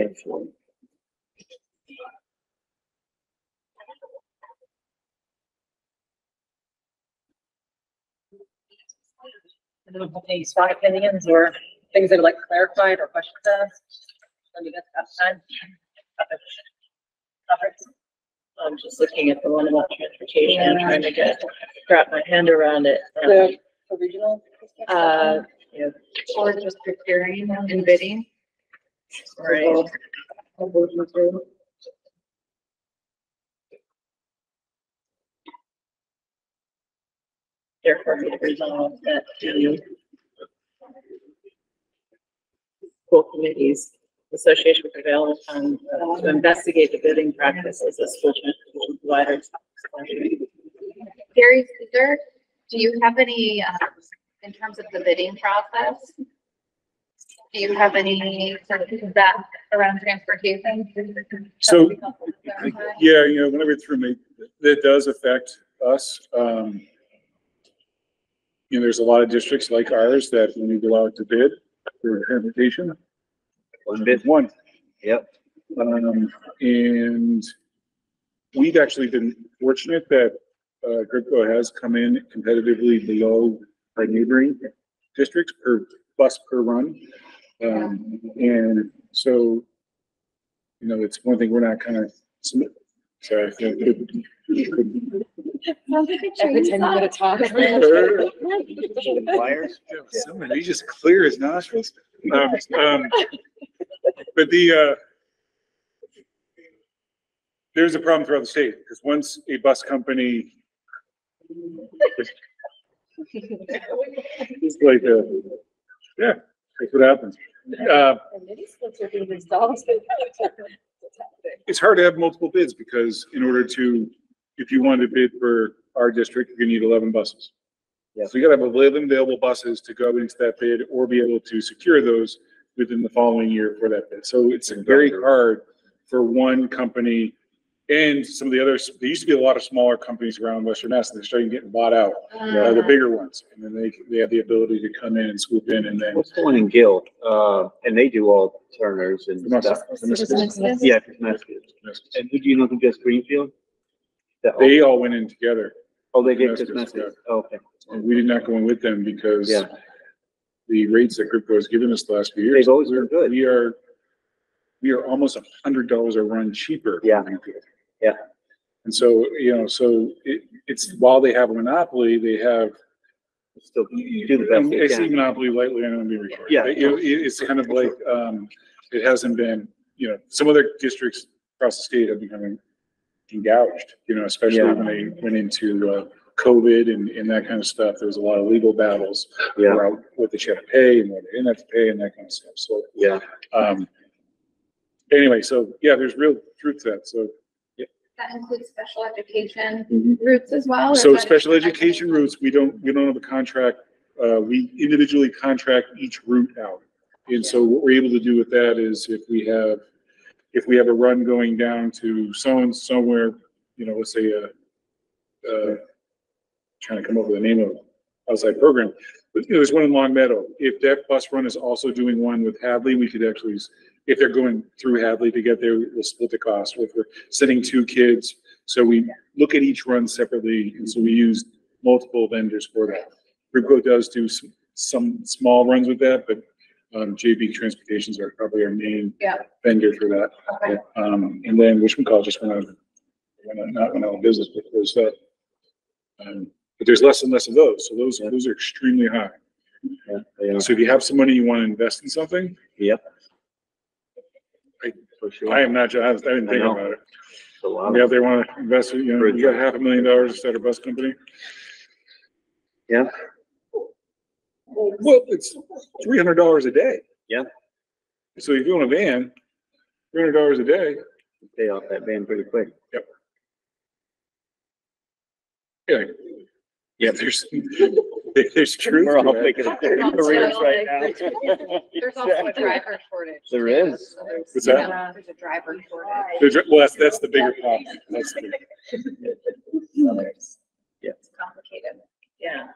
Speaker 7: honestly interested. Excellent.
Speaker 1: Anyone have any spot opinions or things they'd like clarified or questions asked? Let me get that time.
Speaker 2: I'm just looking at the one about transportation, trying to get, wrap my hand around it. Um,
Speaker 1: The, the regional.
Speaker 2: Uh,
Speaker 11: Or just procuring and bidding?
Speaker 2: Right. Therefore, be it resolved that the school committees, Association with Available Fund, uh, to investigate the bidding practices of school transportation providers.
Speaker 11: Gary, is there, do you have any, um, in terms of the bidding process? Do you have any sort of feedback around transportation?
Speaker 3: So, yeah, you know, whenever through me, that does affect us. Um, you know, there's a lot of districts like ours that when we go out to bid for transportation, one bid, one.
Speaker 7: Yep.
Speaker 3: Um, and we've actually been fortunate that, uh, Gripco has come in competitively below our neighboring districts per bus per run. Um, and so, you know, it's one thing we're not kind of, sorry. I.
Speaker 8: Every time you get a talk.
Speaker 7: Wires?
Speaker 3: Somebody just clear his nostrils. Um, um, but the, uh, there's a problem throughout the state, because once a bus company it's like, uh, yeah, that's what happens. Uh, it's hard to have multiple bids because in order to, if you wanted to bid for our district, you're gonna need eleven buses.
Speaker 7: Yeah.
Speaker 3: So you gotta have eleven available buses to go into that bid or be able to secure those within the following year for that bid. So it's very hard for one company and some of the others, there used to be a lot of smaller companies around Western Mass and they're starting getting bought out, uh, the bigger ones. And then they, they have the ability to come in and swoop in and then.
Speaker 7: What's the one in Guild? Uh, and they do all Turners and stuff. Yeah, Connecticut. And who do you know who just Greenfield? That-
Speaker 3: They all went in together.
Speaker 7: Oh, they did
Speaker 3: Connecticut,
Speaker 7: Connecticut. Okay.
Speaker 3: And we did not go in with them because
Speaker 7: Yeah.
Speaker 3: the rates that Gripco has given us the last few years.
Speaker 7: They've always been good.
Speaker 3: We are, we are almost a hundred dollars a run cheaper.
Speaker 7: Yeah. Yeah.
Speaker 3: And so, you know, so it, it's, while they have a monopoly, they have.
Speaker 7: Still do the best they
Speaker 3: I
Speaker 7: can.
Speaker 3: monopoly lightly, I don't recorded.
Speaker 7: Yeah.
Speaker 3: It, it- it's kind of like, um, it hasn't been, you know, some other districts across the state have become gouged, you know, especially
Speaker 7: Yeah.
Speaker 3: when they went into, uh, COVID and, and that kind of stuff. There was a lot of legal battles
Speaker 7: Yeah,
Speaker 3: about what they should have to pay and what they didn't have to pay and that kind of stuff. So,
Speaker 7: yeah.
Speaker 3: um, anyway, so yeah, there's real truth to that. So,
Speaker 11: That includes special education
Speaker 3: Mhm.
Speaker 11: routes as well?
Speaker 3: so
Speaker 11: is that-
Speaker 3: special education routes, we don't, we don't have a contract. Uh, we individually contract each route out. And so what we're able to do with that is if we have, if we have a run going down to someone somewhere, you know, let's say, uh, uh, trying to come up with a name of outside program, but you know, there's one in Longmeadow. If that bus run is also doing one with Hadley, we could actually, s- if they're going through Hadley to get there, we'll split the cost. If we're sending two kids, so we look at each run separately, and so we use multiple vendors for that. Ribco does do s- some small runs with that, but, um, JB Transportations are probably our main
Speaker 11: Yeah.
Speaker 3: vendor for that.
Speaker 11: Okay.
Speaker 3: Um, and then Wishman College just went out, of- went out- not went out of business, but closed up. Um, but there's less and less of those, so those, those are extremely high.
Speaker 7: Yeah, they are.
Speaker 3: So if you have some money, you want to invest in something,
Speaker 7: Yep.
Speaker 3: I-
Speaker 7: For sure.
Speaker 3: I am not, I didn't
Speaker 7: I
Speaker 3: think
Speaker 7: know.
Speaker 3: about it.
Speaker 7: It's a lot
Speaker 3: We out
Speaker 7: of-
Speaker 3: there want to invest, you know, you got half a million dollars to start a bus company.
Speaker 7: Yeah.
Speaker 3: Well, it's three hundred dollars a day.
Speaker 7: Yeah.
Speaker 3: So if you own a van, three hundred dollars a day,
Speaker 7: Pay off that van pretty quick.
Speaker 3: yeah. Yeah, there's, there's truth
Speaker 7: We're all
Speaker 3: to that.
Speaker 7: thinking of
Speaker 11: There's
Speaker 7: careers right now.
Speaker 11: There's also a driver shortage.
Speaker 7: There is.
Speaker 11: So there's-
Speaker 3: What's that?
Speaker 11: yeah, There's a driver shortage.
Speaker 3: There's- Well, that's, that's the bigger problem. That's the big-
Speaker 11: So there's,
Speaker 7: Yeah.
Speaker 11: it's complicated.
Speaker 2: Yeah.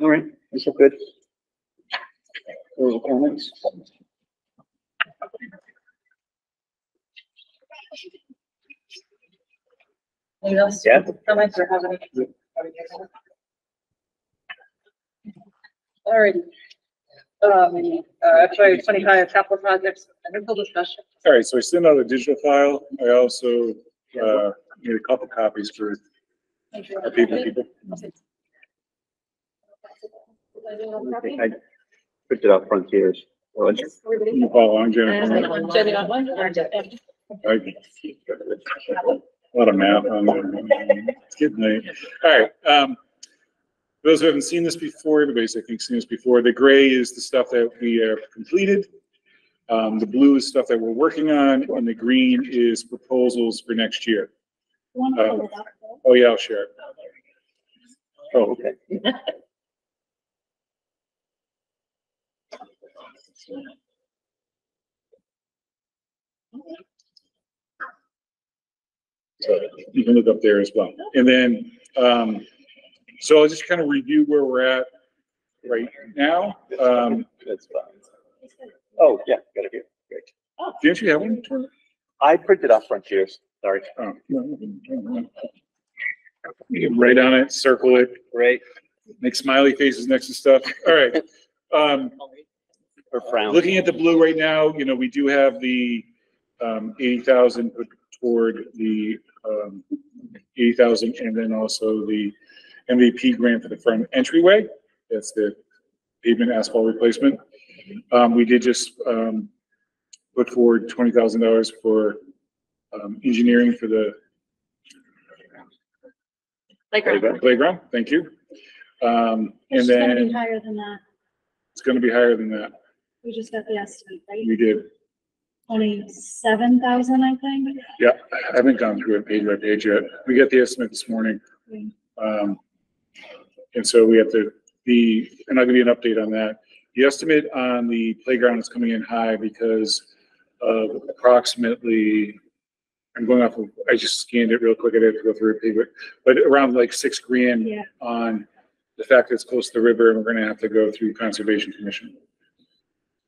Speaker 7: All right, that's all good. Those are comments.
Speaker 1: Anything else?
Speaker 7: Yeah.
Speaker 1: Comments or have any? Alrighty. Um, uh, FY twenty-five capital projects, initial discussion.
Speaker 3: All right, so I sent out a digital file. I also, uh, made a couple copies for our people, people.
Speaker 7: I printed out Frontiers. Well, it's-
Speaker 3: You follow along, Jennifer.
Speaker 1: Jenny on one?
Speaker 3: I- A lot of math on there. It's getting late. All right, um, for those who haven't seen this before, everybody's, I think, seen this before. The gray is the stuff that we have completed. Um, the blue is stuff that we're working on, and the green is proposals for next year.
Speaker 6: Wanna
Speaker 3: Uh,
Speaker 6: pull it up?
Speaker 3: Oh, yeah, I'll share it.
Speaker 7: Oh, okay.
Speaker 3: So you can look up there as well. And then, um, so I'll just kind of review where we're at right now. Um,
Speaker 7: That's fine. Oh, yeah, got it here. Great.
Speaker 3: didn't you have one?
Speaker 7: I printed off Frontiers, sorry.
Speaker 3: Oh, no. You can write on it, circle it,
Speaker 7: Right.
Speaker 3: make smiley faces next to stuff. All right. Um,
Speaker 7: Or frown.
Speaker 3: looking at the blue right now, you know, we do have the, um, eighty thousand put toward the, um, eighty thousand and then also the MVP grant for the front entryway. That's the pavement asphalt replacement. Um, we did just, um, put forward twenty thousand dollars for, um, engineering for the
Speaker 2: Playground.
Speaker 3: playground. Thank you. Um, and
Speaker 6: It's gonna be
Speaker 3: then
Speaker 6: higher than that.
Speaker 3: it's gonna be higher than that.
Speaker 6: We just got the estimate, right?
Speaker 3: We did.
Speaker 6: Twenty-seven thousand, I think.
Speaker 3: Yeah, I haven't gone through it page by page yet. We got the estimate this morning. Um, and so we have to be, and I'll give you an update on that. The estimate on the playground is coming in high because of approximately, I'm going off of, I just scanned it real quick. I didn't have to go through it, but, but around like six grand
Speaker 6: Yeah.
Speaker 3: on the fact that it's close to the river and we're gonna have to go through Conservation Commission.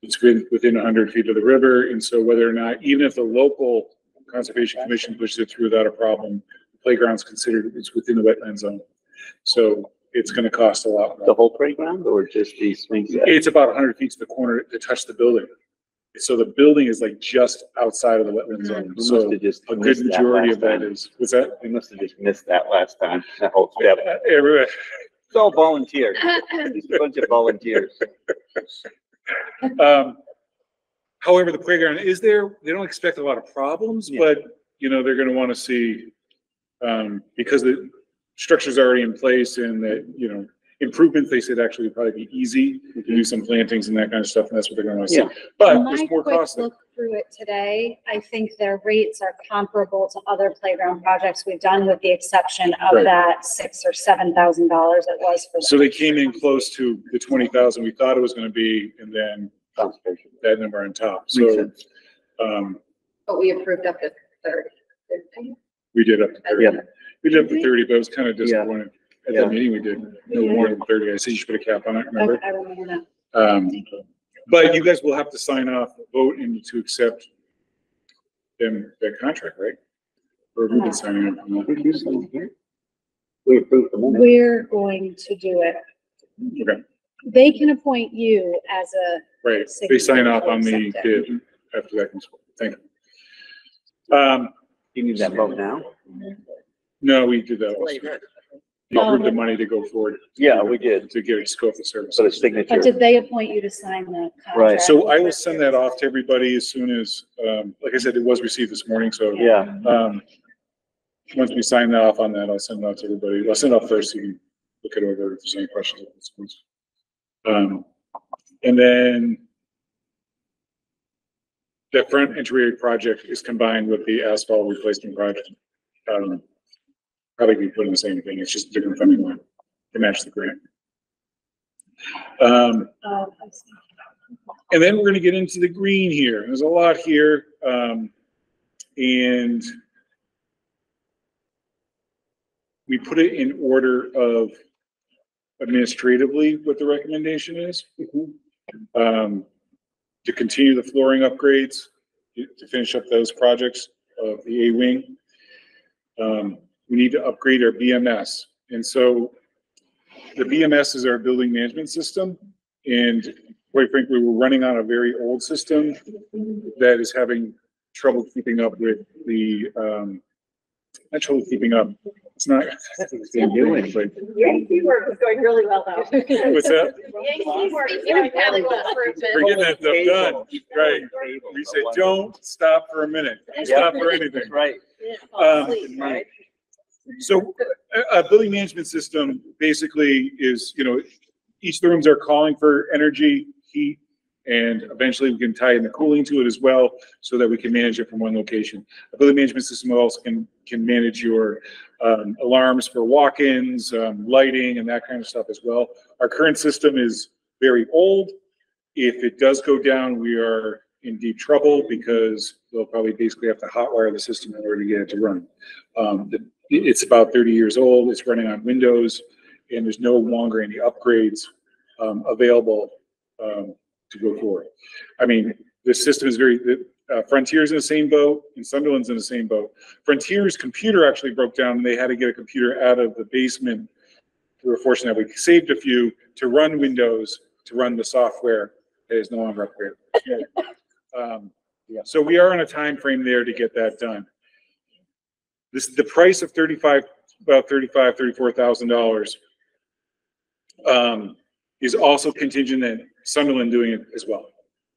Speaker 3: It's within, within hundred feet of the river, and so whether or not, even if the local Conservation Commission pushes it through without a problem, the playground's considered, it's within the wetland zone. So it's gonna cost a lot
Speaker 7: The
Speaker 3: more.
Speaker 7: whole playground or just these swings?
Speaker 3: It's about hundred feet to the corner to touch the building. So the building is like just outside of the wetland zone,
Speaker 7: We must
Speaker 3: so
Speaker 7: have just
Speaker 3: a good
Speaker 7: missed that
Speaker 3: majority
Speaker 7: last
Speaker 3: of that
Speaker 7: time.
Speaker 3: is, what's that?
Speaker 7: We must have just missed that last time, that whole step.
Speaker 3: Uh, every-
Speaker 7: It's all volunteers. Just a bunch of volunteers.
Speaker 3: Um, however, the playground is there. They don't expect a lot of problems,
Speaker 7: Yeah.
Speaker 3: but, you know, they're gonna wanna see, um, because the structure's already in place and that, you know, improvements, they said actually would probably be easy to do some plantings and that kind of stuff, and that's what they're gonna wanna see.
Speaker 7: Yeah.
Speaker 3: But
Speaker 6: My
Speaker 3: there's more
Speaker 6: quick
Speaker 3: cost there.
Speaker 6: look through it today, I think their rates are comparable to other playground projects we've done with the exception of that six or seven thousand dollars it was for.
Speaker 3: So they came in close to the twenty thousand we thought it was gonna be, and then
Speaker 7: Conservation.
Speaker 3: that number on top,
Speaker 7: Makes
Speaker 3: so, um,
Speaker 11: But we approved up to thirty.
Speaker 3: we did up to thirty.
Speaker 7: Yeah.
Speaker 3: We did up to thirty, but it was kind of
Speaker 7: Yeah.
Speaker 3: disappointed. At
Speaker 7: Yeah.
Speaker 3: that meeting, we did no more than thirty. I said you should put a cap on it, remember?
Speaker 6: Okay, I remember that.
Speaker 3: Um, but you guys will have to sign off, vote and to accept them, that contract, right? Or we've been signing up. on that.
Speaker 7: Did you sign here? We approved the minute.
Speaker 6: We're going to do it.
Speaker 3: Okay,
Speaker 6: They can appoint you as a,
Speaker 3: right. They sign off on the
Speaker 6: Accept
Speaker 3: bid after that comes. Thank you. Um,
Speaker 7: You need that vote now?
Speaker 3: no, we did that also. You approved the money to go forward.
Speaker 7: Yeah, we did.
Speaker 3: To get scope of service.
Speaker 7: For the
Speaker 6: but
Speaker 7: signature.
Speaker 6: did they appoint you to sign the contract?
Speaker 7: Right.
Speaker 3: So I will send that off to everybody as soon as, um, like I said, it was received this morning, so.
Speaker 7: Yeah,
Speaker 3: Um, once we sign that off on that, I'll send it out to everybody. I'll send it out first, so you can look it over if there's any questions. Um, and then the front entry project is combined with the asphalt replacement project. Um, probably be putting the same thing, it's just a different funding line to match the grant. Um,
Speaker 6: I see.
Speaker 3: and then we're gonna get into the green here. There's a lot here, um, and we put it in order of administratively what the recommendation is. Um, to continue the flooring upgrades, to finish up those projects of the A-wing. Um, we need to upgrade our BMS. And so the BMS is our building management system. And quite frankly, we're running on a very old system that is having trouble keeping up with the, um, not trouble keeping up, It's not,
Speaker 7: It's doing, but
Speaker 10: Yankee work is going really well though.
Speaker 3: what's that?
Speaker 10: Yankee work is going really well.
Speaker 3: We're getting that stuff done, right? We say, don't stop for a minute, don't stop for anything.
Speaker 7: Right.
Speaker 3: Um, So a, building management system basically is, you know, each of the rooms are calling for energy, heat, and eventually we can tie in the cooling to it as well, so that we can manage it from one location. A building management system also can, can manage your, um, alarms for walk-ins, um, lighting and that kind of stuff as well. Our current system is very old. If it does go down, we are in deep trouble because they'll probably basically have to hotwire the system in order to get it to run. Um, the- it's about thirty years old, it's running on Windows, and there's no longer any upgrades, um, available, um, to go forward. I mean, the system is very, the, uh, Frontier's in the same boat, and Sunderland's in the same boat. Frontier's computer actually broke down, and they had to get a computer out of the basement. We were fortunate that we saved a few to run Windows, to run the software that is no longer upgraded. Um, so we are on a time frame there to get that done. This, the price of thirty-five, about thirty-five, thirty-four thousand dollars um, is also contingent at Sunderland doing it as well.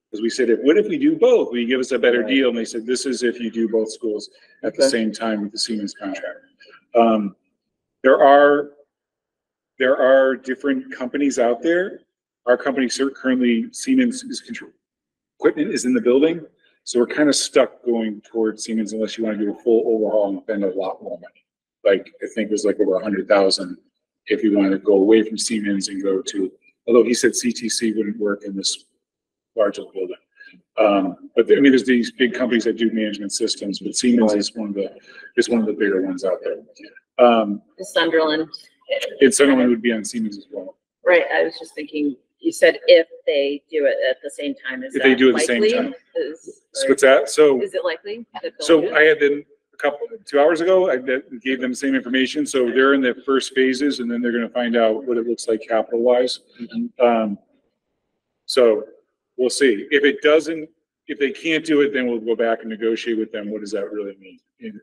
Speaker 3: Because we said, if, what if we do both? Will you give us a better deal? And they said, this is if you do both schools at the
Speaker 7: Okay.
Speaker 3: same time with the Siemens contract. Um, there are, there are different companies out there. Our company cer- currently Siemens is control, equipment is in the building. So we're kind of stuck going towards Siemens unless you want to do a full overhaul and spend a lot more money. Like, I think it was like over a hundred thousand if you wanted to go away from Siemens and go to, although he said CTC wouldn't work in this large of a building. Um, but I mean, there's these big companies that do management systems, but Siemens is one of the, is one of the bigger ones out there. Um,
Speaker 2: Sunderland,
Speaker 3: and Sunderland would be on Siemens as well.
Speaker 2: right, I was just thinking, you said if they do it at the same time, is
Speaker 3: If they
Speaker 2: that
Speaker 3: do it at the same
Speaker 2: likely?
Speaker 3: time.
Speaker 2: Is,
Speaker 3: So What's that? So,
Speaker 2: is it likely? that they'll do
Speaker 3: so
Speaker 2: it?
Speaker 3: I had been, a couple, two hours ago, I did- gave them the same information. So they're in the first phases and then they're gonna find out what it looks like capital wise. Um, so we'll see. If it doesn't, if they can't do it, then we'll go back and negotiate with them. What does that really mean?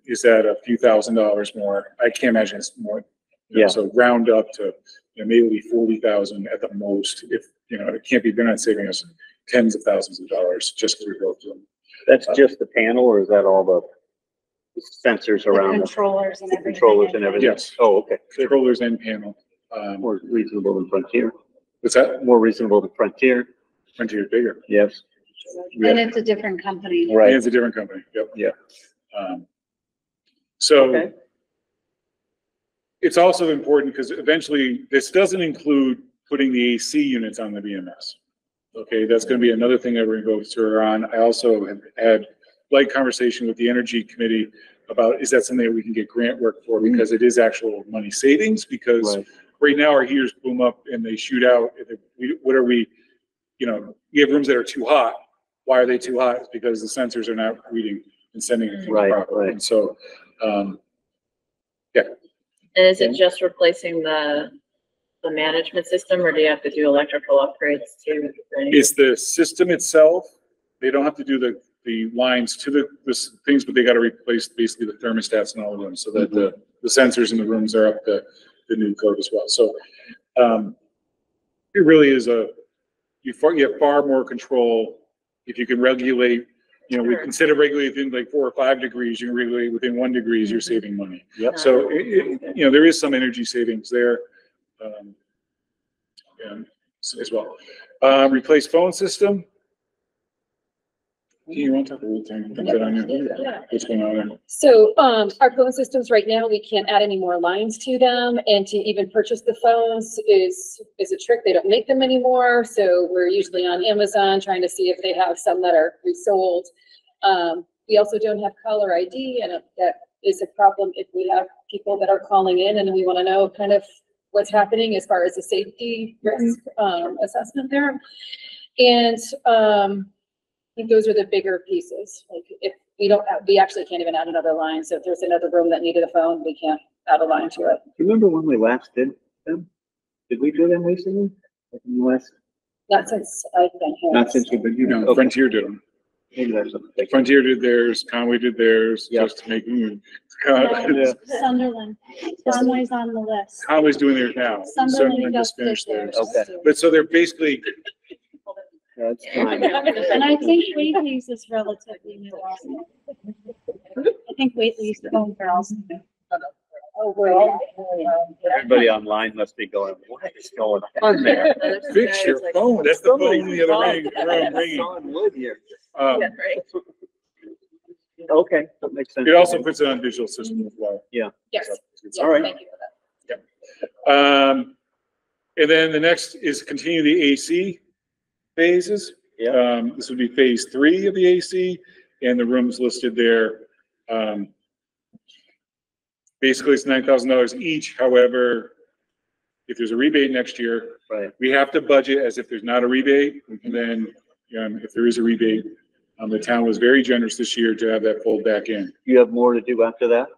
Speaker 3: Is that a few thousand dollars more? I can't imagine it's more. You know,
Speaker 7: Yeah.
Speaker 3: So round up to, you know, maybe forty thousand at the most, if, you know, it can't be, they're not saving us tens of thousands of dollars just because we go through them.
Speaker 7: That's just the panel or is that all the sensors around the
Speaker 6: Controllers and
Speaker 7: the
Speaker 6: everything.
Speaker 7: controllers and everything?
Speaker 3: Yes.
Speaker 7: Oh, okay.
Speaker 3: Controllers and panel. Um,
Speaker 7: More reasonable than Frontier.
Speaker 3: what's that?
Speaker 7: More reasonable than Frontier.
Speaker 3: Frontier bigger.
Speaker 7: Yes.
Speaker 6: And it's a different company.
Speaker 3: And
Speaker 7: Right.
Speaker 3: it's a different company. Yep.
Speaker 7: Yeah.
Speaker 3: Um, So
Speaker 7: Okay.
Speaker 3: It's also important because eventually this doesn't include putting the AC units on the BMS. Okay, that's gonna be another thing that we're gonna go through on. I also have had light conversation with the Energy Committee about, is that something that we can get grant work for? Because it is actual money savings, because
Speaker 7: Right.
Speaker 3: right now our heaters boom up and they shoot out. If it- we- What are we, you know, we have rooms that are too hot. Why are they too hot? It's because the sensors are not reading and sending it
Speaker 7: Right,
Speaker 3: properly.
Speaker 7: right.
Speaker 3: And so, um,
Speaker 2: And is it just replacing the, the management system, or do you have to do electrical upgrades too?
Speaker 3: it's the system itself. They don't have to do the, the lines to the, the s- things, but they gotta replace basically the thermostats and all of them so that the, the sensors in the rooms are up to the new code as well. So, um, it really is a, you far, you have far more control if you can regulate, you know, we,
Speaker 2: Sure.
Speaker 3: instead of regulating like four or five degrees, you can regulate within one degrees, you're saving money.
Speaker 7: Yep.
Speaker 3: So it, it, you know, there is some energy savings there. Um, and s- as well. Uh, replace phone system. Do you want to talk a little time? Put that on you. What's going on there?
Speaker 8: So, um, our phone systems right now, we can't add any more lines to them and to even purchase the phones is, is a trick. They don't make them anymore. So we're usually on Amazon trying to see if they have some that are resold. Um, we also don't have caller ID and that is a problem if we have people that are calling in and we want to know kind of what's happening as far as the safety risk, um, assessment there. And, um, I think those are the bigger pieces. Like if we don't, we actually can't even add another line. So if there's another room that needed a phone, we can't add a line to it.
Speaker 7: Do you remember when we last did them? Did we do them recently? Like in the last,
Speaker 8: Not since I've been here.
Speaker 7: not since you've been,
Speaker 3: You know,
Speaker 7: Okay.
Speaker 3: Frontier did them.
Speaker 7: Maybe that's something.
Speaker 3: Frontier did theirs, Conway did theirs,
Speaker 7: Yeah.
Speaker 3: just to make, mm,
Speaker 6: Sunderland, Conway's on the list.
Speaker 3: Conway's doing theirs now.
Speaker 6: Sunderland
Speaker 3: Sunderland
Speaker 6: just
Speaker 3: just finished theirs.
Speaker 6: theirs.
Speaker 7: Okay.
Speaker 3: But so they're basically,
Speaker 7: That's fine.
Speaker 6: And I think Whately's is relatively new also. I think Whately's the home girls.
Speaker 8: Oh, wait.
Speaker 7: Everybody online must be going, what is going on there?
Speaker 3: fix your phone. That's the phone in the other ring, room ringing.
Speaker 7: Son here.
Speaker 3: Um,
Speaker 7: Okay, that makes sense.
Speaker 3: it also puts it on visual system as well. Yeah.
Speaker 8: Yes,
Speaker 3: It's
Speaker 8: yeah,
Speaker 7: All right.
Speaker 8: thank you for that.
Speaker 3: Um, and then the next is continue the AC phases.
Speaker 7: Yeah.
Speaker 3: Um, this would be phase three of the AC and the rooms listed there. Um, basically it's nine thousand dollars each. However, if there's a rebate next year,
Speaker 7: Right.
Speaker 3: we have to budget as if there's not a rebate. And then, um, if there is a rebate, um, the town was very generous this year to have that pulled back in.
Speaker 7: You have more to do after that?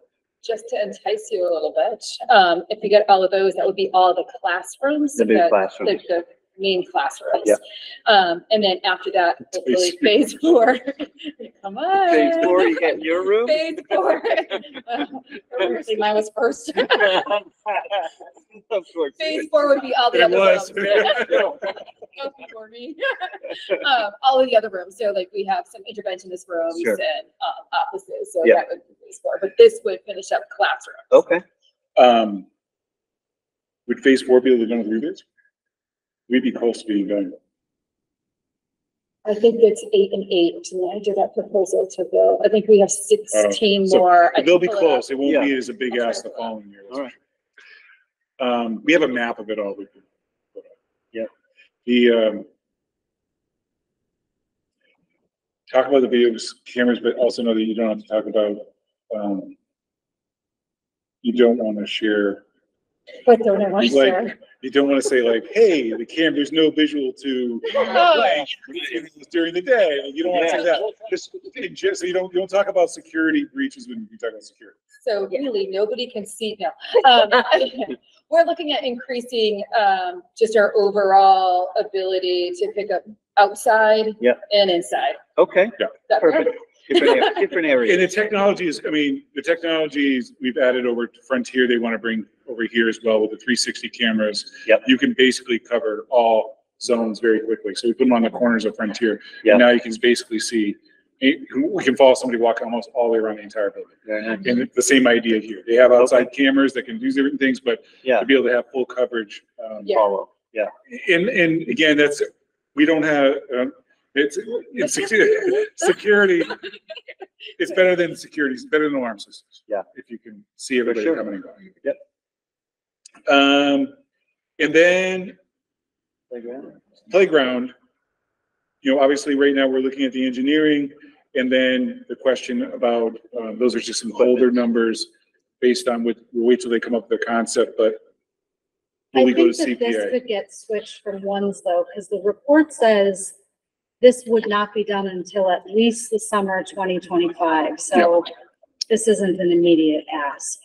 Speaker 8: Just to entice you a little bit, um, if you get all of those, that would be all the classrooms.
Speaker 7: The new
Speaker 8: that-
Speaker 7: classrooms.
Speaker 8: The, the main classrooms.
Speaker 7: Yep.
Speaker 8: Um, and then after that, hopefully phase four. Come on.
Speaker 7: Phase four, you get your room?
Speaker 8: Phase four. Obviously, Mine was first.
Speaker 7: Of course.
Speaker 8: Phase four would be all the
Speaker 3: It
Speaker 8: other
Speaker 3: was.
Speaker 8: rooms. That was before me. Um, all of the other rooms, so like we have some interventionist rooms
Speaker 7: Sure.
Speaker 8: and, um, offices, so
Speaker 7: Yeah.
Speaker 8: that would be phase four, but this would finish up classroom.
Speaker 7: Okay,
Speaker 3: Um, would phase four be able to go with rebates? We'd be close to being done.
Speaker 8: I think it's eight and eight, and I did that proposal to Bill, I think we have sixteen
Speaker 3: so
Speaker 8: more. I
Speaker 3: They'll
Speaker 8: can
Speaker 3: be
Speaker 8: pull it up.
Speaker 3: close. It won't be as a big ask the following year.
Speaker 7: all right.
Speaker 3: Um, we have a map of it all. we can put up.
Speaker 7: Yep.
Speaker 3: The, um, talk about the video cameras, but also know that you don't have to talk about, um, you don't want to share,
Speaker 8: But don't I want to
Speaker 3: like,
Speaker 8: share?
Speaker 3: You don't want to say like, hey, the cam, there's no visual to blank during the day. You don't want to say that. Just, just, so you don't, you don't talk about security breaches when you talk about security.
Speaker 8: So really, nobody can see now. Um, we're looking at increasing, um, just our overall ability to pick up outside
Speaker 7: Yep.
Speaker 8: and inside.
Speaker 7: Okay,
Speaker 8: That-
Speaker 7: perfect. Different, a- different
Speaker 3: And
Speaker 7: areas.
Speaker 3: the technology is, I mean, the technologies we've added over to Frontier, they want to bring over here as well with the three sixty cameras.
Speaker 7: Yep.
Speaker 3: You can basically cover all zones very quickly. So we put them on the corners of Frontier.
Speaker 7: Yep.
Speaker 3: And now you can basically see, eh, we can follow somebody walking almost all the way around the entire building.
Speaker 7: Very nice.
Speaker 3: And the same idea here. They have outside cameras that can do different things, but
Speaker 7: Yeah,
Speaker 3: to be able to have full coverage. um,
Speaker 8: Yeah.
Speaker 7: follow, yeah.
Speaker 3: And, and again, that's, we don't have, um, it's, it's secu- security. It's better than security, it's better than alarm systems.
Speaker 7: Yeah.
Speaker 3: If you can see everybody
Speaker 7: sure.
Speaker 3: coming and going.
Speaker 7: Yep.
Speaker 3: Um, and then playground, playground, you know, obviously right now we're looking at the engineering and then the question about, uh, those are just some older numbers based on what, we'll wait till they come up with the concept, but
Speaker 6: I
Speaker 3: will we go
Speaker 6: think
Speaker 3: to
Speaker 6: that this
Speaker 3: CPA?
Speaker 6: could get switched from ones though, because the report says this would not be done until at least the summer twenty twenty-five, so this isn't an immediate ask,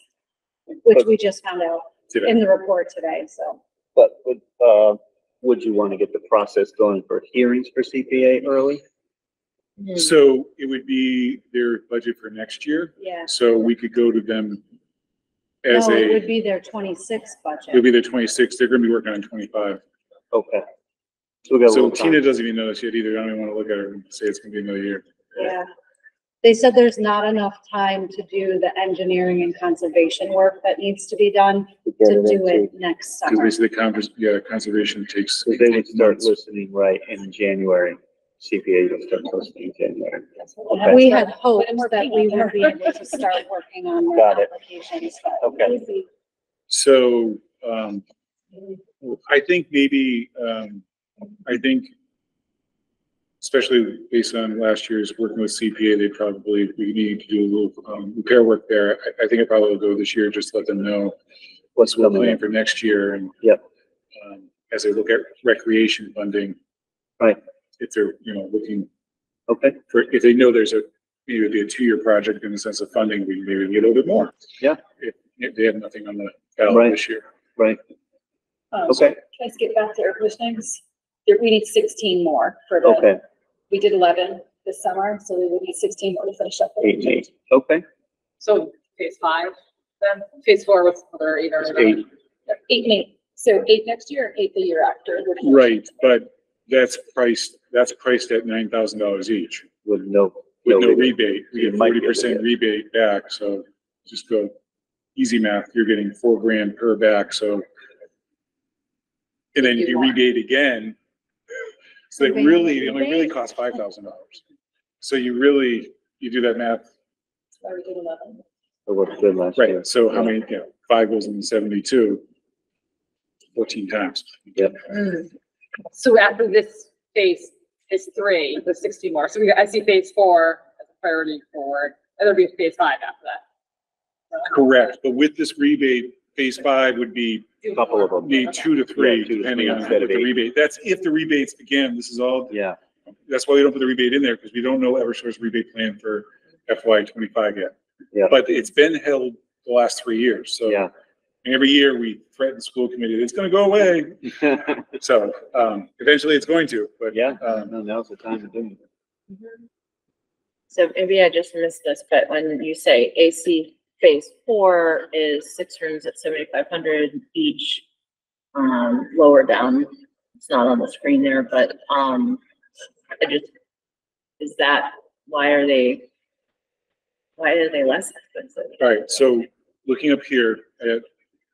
Speaker 6: which we just found out
Speaker 3: Today.
Speaker 6: in the report today, so.
Speaker 7: But would, uh, would you want to get the process going for hearings for CPA early?
Speaker 3: So it would be their budget for next year,
Speaker 6: Yeah.
Speaker 3: so we could go to them as
Speaker 6: No, it
Speaker 3: a,
Speaker 6: would be their twenty-six budget.
Speaker 3: it'll be the twenty-six, they're gonna be working on twenty-five.
Speaker 7: Okay. So we got a
Speaker 3: So
Speaker 7: little
Speaker 3: Tina doesn't even know this yet either, I don't even wanna look at her and say it's gonna be another year.
Speaker 6: Yeah. They said there's not enough time to do the engineering and conservation work that needs to be done
Speaker 7: to get
Speaker 6: to do
Speaker 7: into-
Speaker 6: it next summer.
Speaker 3: Cause
Speaker 6: summer.
Speaker 3: basically, convers, yeah, conservation takes.
Speaker 7: So they would
Speaker 3: takes
Speaker 7: start
Speaker 3: months.
Speaker 7: listening right in January. CPA would start listening in January. Okay.
Speaker 6: We had hoped that we would be able to start working on
Speaker 7: Got
Speaker 6: the
Speaker 7: it.
Speaker 6: applications, but.
Speaker 7: Okay.
Speaker 3: So, um, I think maybe, um, I think especially based on last year's working with CPA, they probably, we need to do a little, um, repair work there. I, I think I probably will go this year, just let them know
Speaker 7: What's
Speaker 3: we're
Speaker 7: coming
Speaker 3: planning
Speaker 7: in?
Speaker 3: for next year and
Speaker 7: Yep.
Speaker 3: um, as they look at recreation funding.
Speaker 7: Right.
Speaker 3: If they're, you know, looking
Speaker 7: Okay,
Speaker 3: for, if they know there's a, maybe it'd be a two-year project in the sense of funding, we maybe get a little bit more.
Speaker 7: Yeah.
Speaker 3: If, if they have nothing on the ballot
Speaker 7: Right.
Speaker 3: this year.
Speaker 7: right,
Speaker 8: Um,
Speaker 7: okay,
Speaker 8: Can I skip back to air conditionings? There, we need sixteen more for the,
Speaker 7: okay,
Speaker 8: we did eleven this summer, so we would need sixteen more to finish up. the
Speaker 7: eight and eight, okay.
Speaker 1: So phase five, then phase four was other either.
Speaker 7: It's eight.
Speaker 8: Eight, and eight. So eight next year, eight the year after.
Speaker 3: Right, but that's priced, that's priced at nine thousand dollars each
Speaker 7: With no.
Speaker 3: with no
Speaker 7: rebate.
Speaker 3: rebate. We
Speaker 7: You
Speaker 3: get
Speaker 7: might
Speaker 3: forty
Speaker 7: be able to
Speaker 3: percent
Speaker 7: get-
Speaker 3: rebate back, so just go easy math, you're getting four grand per back, so. And then you rebate again. So it really, it only really
Speaker 6: rebate.
Speaker 3: costs five thousand dollars. So you really, you do that math,
Speaker 8: Why we did eleven.
Speaker 7: So what's good last year?
Speaker 3: right, so how many, you know, five goes into seventy-two. Fourteen times.
Speaker 1: Mm. So after this phase is three, the sixty more, so we, got- I see phase four as a priority forward, and there'll be phase five after that.
Speaker 3: Correct, but with this rebate, phase five would be
Speaker 7: Couple of them.
Speaker 3: be two to three,
Speaker 7: Yeah, two to
Speaker 3: depending
Speaker 7: three
Speaker 3: on
Speaker 7: instead
Speaker 3: what
Speaker 7: of
Speaker 3: the
Speaker 7: eight.
Speaker 3: rebate. That's if the rebates, begin, this is all,
Speaker 7: Yeah,
Speaker 3: that's why we don't put the rebate in there, because we don't know Eversource rebate plan for FY twenty-five yet.
Speaker 7: Yeah.
Speaker 3: But it's been held the last three years, so.
Speaker 7: yeah.
Speaker 3: And every year we threaten the school committee, it's gonna go away. So, um, eventually it's going to, but.
Speaker 7: Yeah,
Speaker 3: Um,
Speaker 7: no, now's the time to do it.
Speaker 2: So maybe I just missed this, but when you say AC phase four is six rooms at seventy-five hundred each, um, lower down, it's not on the screen there, but, um, I just, is that, why are they, why are they less expensive?
Speaker 3: All right, so looking up here at,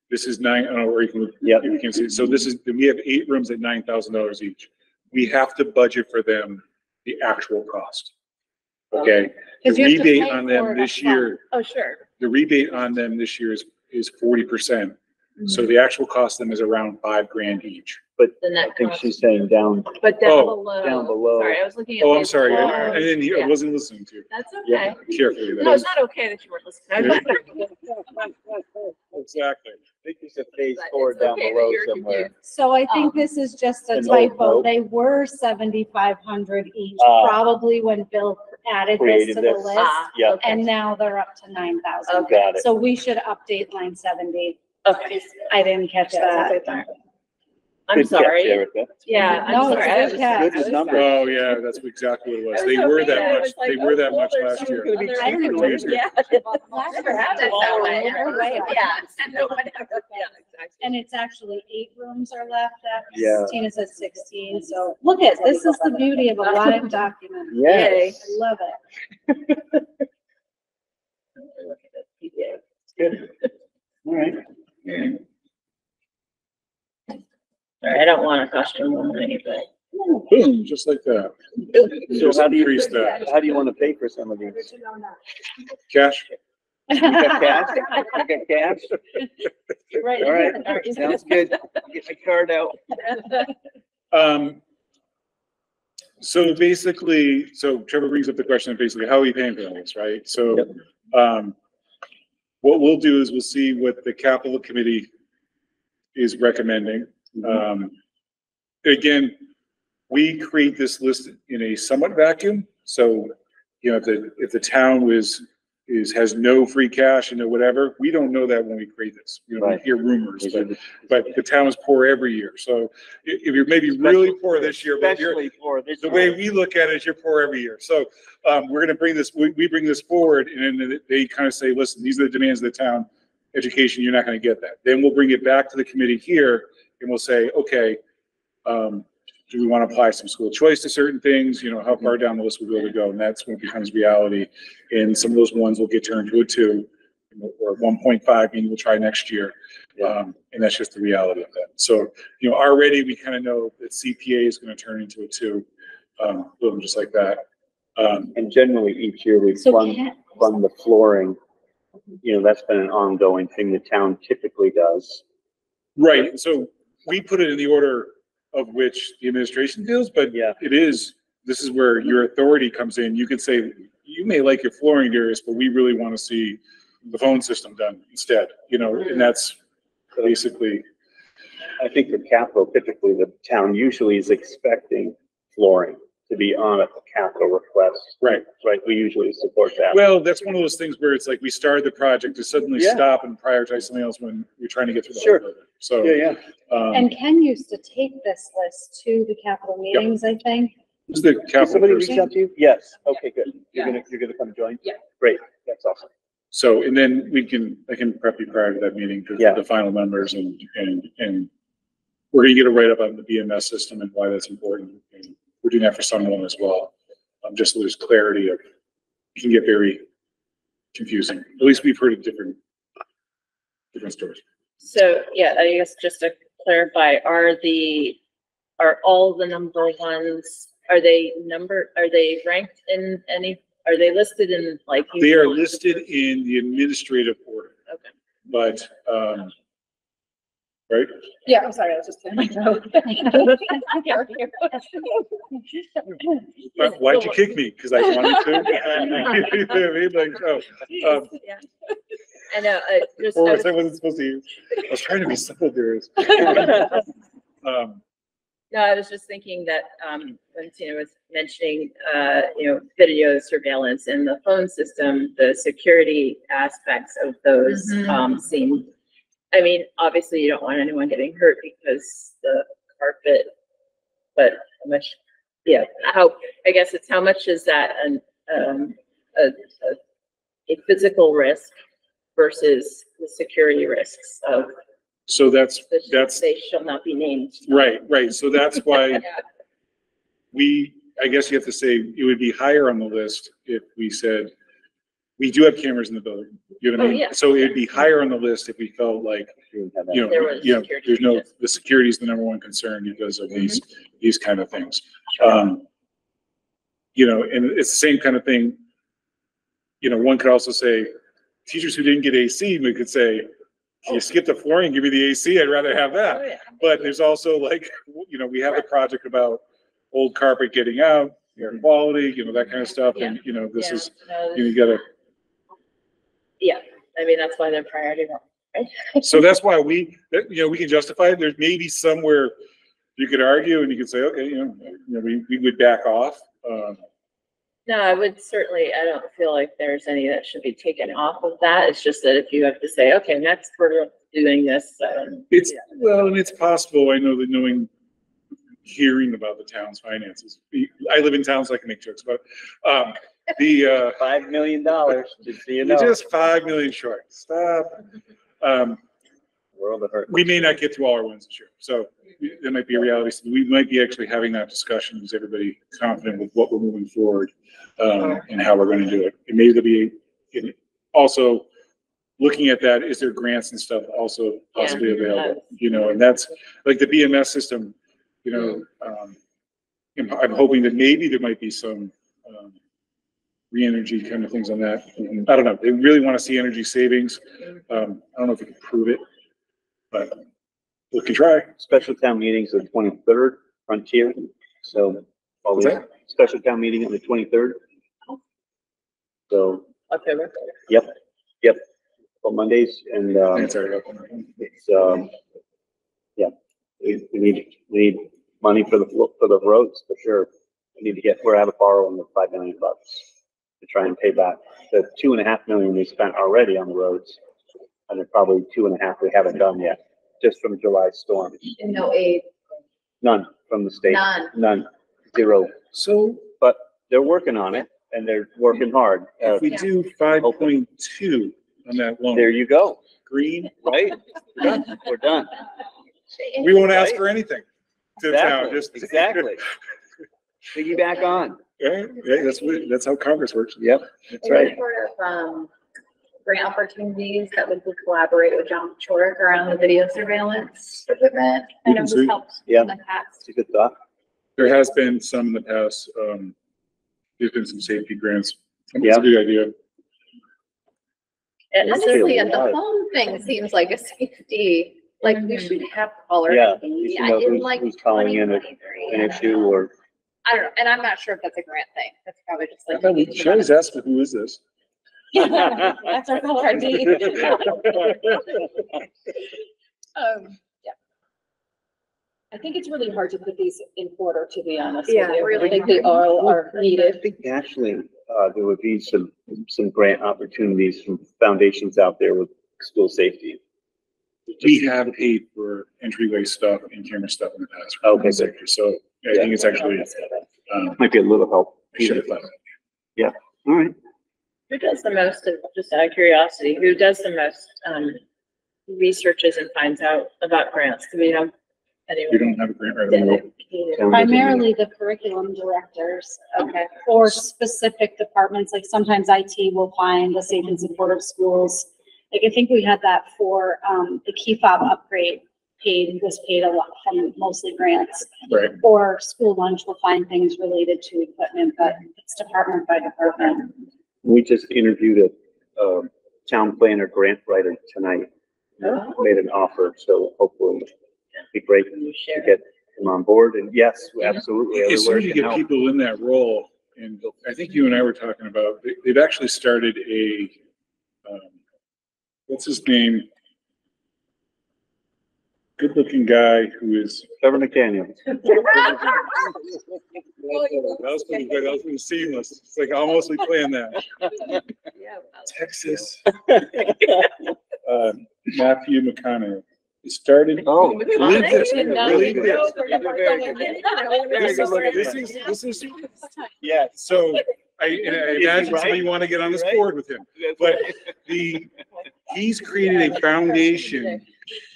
Speaker 3: this is nine, I don't know where you can,
Speaker 7: Yep.
Speaker 3: if you can see, so this is, we have eight rooms at nine thousand dollars each. We have to budget for them the actual cost. Okay, the
Speaker 6: 'Cause you have
Speaker 3: rebate on them this year,
Speaker 2: Oh, sure.
Speaker 3: The rebate on them this year is, is forty percent. So
Speaker 6: Mm-hmm.
Speaker 3: the actual cost of them is around five grand each.
Speaker 7: But
Speaker 2: The
Speaker 7: I
Speaker 2: net
Speaker 7: think
Speaker 2: cost,
Speaker 7: she's saying down,
Speaker 2: but down
Speaker 3: Oh,
Speaker 2: below.
Speaker 7: down below.
Speaker 2: Sorry, I was looking at.
Speaker 3: Oh, I'm
Speaker 2: phase
Speaker 3: sorry, I
Speaker 2: four.
Speaker 3: I didn't hear, I
Speaker 2: Yeah.
Speaker 3: wasn't listening to you
Speaker 2: That's
Speaker 7: Yeah.
Speaker 2: okay.
Speaker 3: carefully.
Speaker 2: No, it's not okay that you weren't listening.
Speaker 3: Exactly.
Speaker 7: I think there's a phase
Speaker 2: But
Speaker 7: four
Speaker 2: it's
Speaker 7: down
Speaker 2: okay that
Speaker 7: below
Speaker 2: you're
Speaker 7: somewhere.
Speaker 2: confused.
Speaker 6: So I think
Speaker 2: Um,
Speaker 6: this is just a
Speaker 7: an old
Speaker 6: typo.
Speaker 7: note.
Speaker 6: They were seventy-five hundred each,
Speaker 7: Ah.
Speaker 6: probably when Bill added this
Speaker 7: Created
Speaker 6: to the
Speaker 7: this.
Speaker 6: list.
Speaker 2: Ah,
Speaker 7: Yep.
Speaker 2: okay.
Speaker 6: And now they're up to nine thousand.
Speaker 7: Got it.
Speaker 6: So we should update line seventy.
Speaker 2: Okay,
Speaker 6: I didn't catch that.
Speaker 2: I'm
Speaker 7: Good catch,
Speaker 2: sorry.
Speaker 7: Erica.
Speaker 2: Yeah, I'm
Speaker 6: No, it's
Speaker 2: sorry.
Speaker 6: a
Speaker 2: I
Speaker 6: good
Speaker 2: was-
Speaker 6: catch.
Speaker 2: I was
Speaker 7: Good numbers.
Speaker 2: sorry.
Speaker 3: Oh, yeah, that's exactly what it was.
Speaker 2: I
Speaker 3: They were
Speaker 2: hoping
Speaker 3: that
Speaker 2: I
Speaker 3: much,
Speaker 2: was like,
Speaker 3: they were that
Speaker 2: oh,
Speaker 3: much
Speaker 2: there's
Speaker 3: last
Speaker 2: some
Speaker 3: year.
Speaker 2: gonna be
Speaker 6: I
Speaker 2: cheaper
Speaker 6: remember.
Speaker 2: ways. Yeah.
Speaker 11: Never had it that way.
Speaker 6: We're way up.
Speaker 11: Yeah. No one ever-
Speaker 2: Yeah, exactly.
Speaker 6: And it's actually eight rooms are left at,
Speaker 7: Yeah.
Speaker 6: Tina says sixteen, so look at, this is the beauty of a live document.
Speaker 7: Yes.
Speaker 6: I love it.
Speaker 2: Look at this PDA.
Speaker 7: Good. All right.
Speaker 2: Sorry, I don't want a costume one, but.
Speaker 3: Boom, just like that.
Speaker 7: So
Speaker 3: Just
Speaker 7: how do you,
Speaker 3: increase that.
Speaker 7: how do you want to pay for some of these?
Speaker 3: Cash?
Speaker 7: You got cash? You got cash?
Speaker 2: Right.
Speaker 7: All right, sounds good. Get my card out.
Speaker 3: Um, so basically, so Trevor brings up the question of basically, how are we paying for this, right? So, um, what we'll do is we'll see what the capital committee is recommending. Um, again, we create this list in a somewhat vacuum, so, you know, if the, if the town was, is, has no free cash and no whatever, we don't know that when we create this. You know, we
Speaker 7: Right.
Speaker 3: hear rumors, but
Speaker 7: the-
Speaker 3: but the town is poor every year. So i- if you're maybe really poor this year, but you're,
Speaker 7: Especially for this.
Speaker 3: the way we look at it is you're poor every year. So, um, we're gonna bring this, we, we bring this forward and then they kind of say, listen, these are the demands of the town. Education, you're not gonna get that. Then we'll bring it back to the committee here and we'll say, okay, um, do we want to apply some school choice to certain things? You know, how far down the list we'll be able to go? And that's when it becomes reality. And some of those ones will get turned to a two or one point five, meaning we'll try next year. Um, and that's just the reality of that. So, you know, already we kind of know that CPA is going to turn into a two, um, a just like that. Um,
Speaker 7: And generally, each year we
Speaker 6: So
Speaker 7: fund,
Speaker 6: can,
Speaker 7: fund the flooring. You know, that's been an ongoing thing the town typically does.
Speaker 3: right. So we put it in the order of which the administration deals, but
Speaker 7: Yeah.
Speaker 3: it is, this is where your authority comes in. You can say, you may like your flooring, Darius, but we really want to see the phone system done instead, you know, and that's basically,
Speaker 7: I think for capital, typically the town usually is expecting flooring to be on a capital request.
Speaker 3: right.
Speaker 7: Right, we usually support that.
Speaker 3: Well, that's one of those things where it's like we started the project to suddenly
Speaker 7: Yeah.
Speaker 3: stop and prioritize something else when you're trying to get through the
Speaker 7: Sure.
Speaker 3: whole building. So,
Speaker 7: Yeah, yeah.
Speaker 3: um,
Speaker 6: and Ken used to take this list to the capital meetings, I think.
Speaker 3: who's the
Speaker 7: Did
Speaker 3: capital
Speaker 7: somebody reach
Speaker 3: person?
Speaker 7: out to you? Yes, okay, good. You're gonna, you're gonna come join?
Speaker 1: Yeah.
Speaker 7: Great, that's awesome.
Speaker 3: So, and then we can, I can prep you prior to that meeting, to
Speaker 7: Yeah.
Speaker 3: the final numbers and, and, and we're gonna get a write-up on the BMS system and why that's important. And We're doing that for some of them as well. Um, just so there's clarity of, it can get very confusing. At least we've heard of different, different stories.
Speaker 2: So, yeah, I guess just to clarify, are the, are all the number ones, are they number, are they ranked in any, are they listed in like?
Speaker 3: They are
Speaker 2: usual-
Speaker 3: listed in the administrative order,
Speaker 2: Okay.
Speaker 3: but, um, right?
Speaker 8: Yeah, I'm sorry, I was just.
Speaker 3: Why- Why'd you kick me? Cause I wanted to? You know what I mean? Like, oh, um,
Speaker 2: Yeah. I know, I just, I
Speaker 3: Or
Speaker 2: was-
Speaker 3: was I wasn't supposed to use, I was trying to be simple there. Um,
Speaker 2: no, I was just thinking that, um, when Tina was mentioning, uh, you know, video surveillance and the phone system, the security aspects of those,
Speaker 1: Mhm.
Speaker 2: um, seem, I mean, obviously you don't want anyone getting hurt because the carpet, but how much, yeah, how, I guess it's how much is that an, um, a, a, a physical risk versus the security risks of
Speaker 3: so that's,
Speaker 2: the,
Speaker 3: that's,
Speaker 2: they shall not be named.
Speaker 3: right, right. So that's why we, I guess you have to say, it would be higher on the list if we said, we do have cameras in the building. You know what I
Speaker 2: Oh,
Speaker 3: mean?
Speaker 2: yeah.
Speaker 3: So it'd be higher on the list if we felt like, you know,
Speaker 2: was
Speaker 3: you know,
Speaker 2: security
Speaker 3: there's no, the security is the number one concern because of these, these kind of things. Um, you know, and it's the same kind of thing. You know, one could also say, teachers who didn't get AC, we could say, can you skip the flooring and give me the AC? I'd rather have
Speaker 2: Oh,
Speaker 3: that.
Speaker 2: yeah.
Speaker 3: But there's also like, you know, we have a project about old carpet getting out, air quality, you know, that kind of stuff. And, you know, this is, you know, you gotta,
Speaker 2: Yeah, I mean, that's why they're priority one, right?
Speaker 3: so that's why we, that, you know, we can justify it. There's maybe somewhere you could argue and you could say, okay, you know, you know, we, we would back off. Um,
Speaker 2: No, I would certainly, I don't feel like there's any that should be taken off of that. It's just that if you have to say, okay, next we're doing this, um,
Speaker 3: It's, well, and it's possible, I know that knowing, hearing about the town's finances. I live in towns, so I can make jokes about it. Um, the, uh,
Speaker 7: Five million dollars, just so you
Speaker 3: you're
Speaker 7: know.
Speaker 3: just five million short. Stop. Um,
Speaker 7: World of hurt.
Speaker 3: we may not get to all our wins this year, so there might be a reality. So We might be actually having that discussion. Is everybody confident with what we're moving forward? Um, and how we're gonna do it? And maybe there'll be, and also, looking at that, is there grants and stuff also possibly
Speaker 2: Yeah.
Speaker 3: available? You know, and that's, like the BMS system, you know, um, I'm, I'm hoping that maybe there might be some, um, re-energy kind of things on that. I don't know. They really want to see energy savings. Um, I don't know if we can prove it, but we can try.
Speaker 7: Special town meetings the twenty-third, Frontier, so.
Speaker 3: What's that?
Speaker 7: Special town meeting on the twenty-third. So,
Speaker 2: October.
Speaker 7: yep, yep, on Mondays and, um,
Speaker 3: It's already open.
Speaker 7: it's, um, yeah, we, we need, we need money for the, for the roads, for sure. We need to get, we're out of borrowing the five million bucks to try and pay back the two and a half million we spent already on the roads. And there's probably two and a half we haven't done yet, just from July storm.
Speaker 11: And no aid,
Speaker 7: None from the state.
Speaker 11: none.
Speaker 7: None, zero.
Speaker 3: So
Speaker 7: But they're working on it and they're working hard. Uh,
Speaker 3: if we do five point two on that loan,
Speaker 7: there you go,
Speaker 3: green,
Speaker 7: right? We're done. We're done.
Speaker 3: we won't ask for anything to the town,
Speaker 7: Exactly,
Speaker 3: just.
Speaker 7: exactly. Piggyback on.
Speaker 3: Yeah, yeah, that's, what- that's how Congress works.
Speaker 7: Yep, that's
Speaker 11: Any
Speaker 7: right.
Speaker 11: Sort of, um, grant opportunities that would collaborate with John Chorick around the video surveillance equipment. I know this helped
Speaker 7: Yeah.
Speaker 11: in the past.
Speaker 7: It's a good thought.
Speaker 3: There has been some in the past, um, there's been some safety grants. It's
Speaker 7: Yeah.
Speaker 3: a good idea.
Speaker 2: And is
Speaker 11: Honestly, and the phone thing seems like a safety, like we should have caller.
Speaker 7: Yeah,
Speaker 11: ID.
Speaker 7: you should
Speaker 11: I
Speaker 7: know
Speaker 11: in
Speaker 7: who's-
Speaker 11: like
Speaker 7: who's calling in a-
Speaker 11: 2023.
Speaker 7: An issue or,
Speaker 11: I don't know, and I'm not sure if that's a grant thing. That's probably just like.
Speaker 3: We should always ask, who is this?
Speaker 11: That's our caller ID.
Speaker 8: Um, yeah. I think it's really hard to put these in order, to be honest with
Speaker 11: Yeah,
Speaker 8: you.
Speaker 11: really
Speaker 8: I think they all are
Speaker 7: I
Speaker 8: needed.
Speaker 7: think actually, uh, there would be some, some grant opportunities from foundations out there with school safety.
Speaker 3: We have paid for entryway stuff and camera stuff in the past.
Speaker 7: Okay, good.
Speaker 3: Sector, So I think it's actually, um,
Speaker 7: Might be a little help.
Speaker 3: I should have thought.
Speaker 7: All right.
Speaker 2: Who does the most of, just out of curiosity, who does the most, um, researches and finds out about grants? Do we have
Speaker 3: We
Speaker 2: anyone
Speaker 3: don't have a grant writer. no.
Speaker 2: dedicated?
Speaker 6: Primarily the curriculum directors
Speaker 2: Okay.
Speaker 6: or specific departments, like sometimes IT will find the safe and supportive schools. Like I think we had that for, um, the key fob upgrade paid, was paid a lot from mostly grants.
Speaker 3: Right.
Speaker 6: Or school lunch will find things related to equipment, but it's department by department.
Speaker 7: We just interviewed a, um, town planner grant writer tonight.
Speaker 2: Oh.
Speaker 7: Made an offer, so hopefully it'd be great
Speaker 2: Can you
Speaker 7: to
Speaker 2: share?
Speaker 7: get him on board. And yes, absolutely.
Speaker 3: As soon
Speaker 7: everywhere
Speaker 3: as you
Speaker 7: can
Speaker 3: get
Speaker 7: help.
Speaker 3: people in that role, and I think you and I were talking about, they, they've actually started a, um, what's his name? Good-looking guy who is.
Speaker 7: Trevor McDaniel.
Speaker 3: That was pretty good. That was pretty seamless. It's like almost we planned that. Texas. Uh, Matthew McConaughey. He started.
Speaker 7: Oh.
Speaker 3: Believe this,
Speaker 2: Did not
Speaker 3: believe
Speaker 2: even
Speaker 3: this.
Speaker 2: know there was
Speaker 7: Very
Speaker 2: someone
Speaker 7: good.
Speaker 2: in there.
Speaker 7: Very good looking
Speaker 3: This is, this is,
Speaker 7: Yeah.
Speaker 3: so I, and I
Speaker 7: Is he
Speaker 3: imagine
Speaker 7: right?
Speaker 3: somebody want to get on this
Speaker 7: Right?
Speaker 3: board with him. But the, he's created a foundation
Speaker 7: Yeah.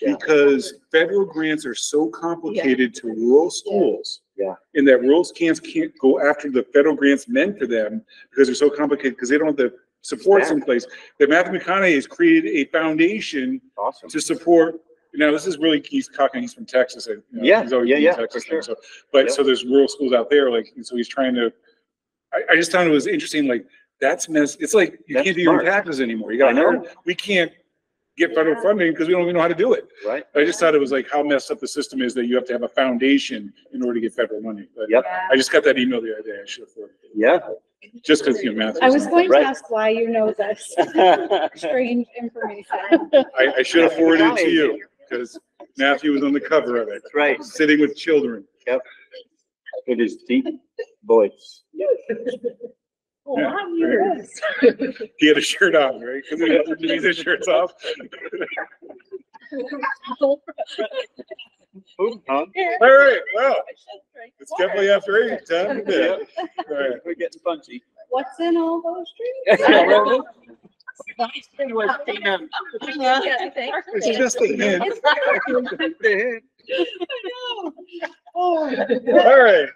Speaker 3: Because federal grants are so complicated to rural schools.
Speaker 7: Yeah.
Speaker 3: And that rural schools can't go after the federal grants meant for them because they're so complicated, because they don't have the supports in place. That Matthew McConaughey has created a foundation
Speaker 7: Awesome.
Speaker 3: to support, now this is really, he's talking, he's from Texas. I- you know,
Speaker 7: Yeah,
Speaker 3: he's always
Speaker 7: yeah,
Speaker 3: been
Speaker 7: yeah,
Speaker 3: Texas
Speaker 7: for
Speaker 3: thing,
Speaker 7: sure.
Speaker 3: So, but so there's rural schools out there, like, and so he's trying to, I, I just found it was interesting, like, that's mess, it's like, you
Speaker 7: That's
Speaker 3: can't do your own
Speaker 7: smart.
Speaker 3: taxes anymore. You
Speaker 7: I
Speaker 3: gotta,
Speaker 7: know.
Speaker 3: hire- we can't get federal funding because we don't even know how to do it.
Speaker 7: Right?
Speaker 3: I just thought it was like how messed up the system is that you have to have a foundation in order to get federal money. But
Speaker 7: Yep.
Speaker 3: I just got that email the other day. I should have, forwarded it.
Speaker 7: Yeah.
Speaker 3: just because, you know, math.
Speaker 6: I was going to
Speaker 7: Right.
Speaker 6: ask why you know this strange information.
Speaker 3: I, I should have forwarded it to you because Matthew was on the cover of it.
Speaker 7: That's right.
Speaker 3: Sitting with children.
Speaker 7: It is deep voice.
Speaker 2: Oh, wow, you-
Speaker 3: He had a shirt on, right? Because he had to leave his shirts off.
Speaker 7: Ooh, huh?
Speaker 3: All right, well, it's definitely after eight, time to bed. All right.
Speaker 7: We're getting punchy.
Speaker 6: What's in all those trees?
Speaker 3: It's just a hint. All right.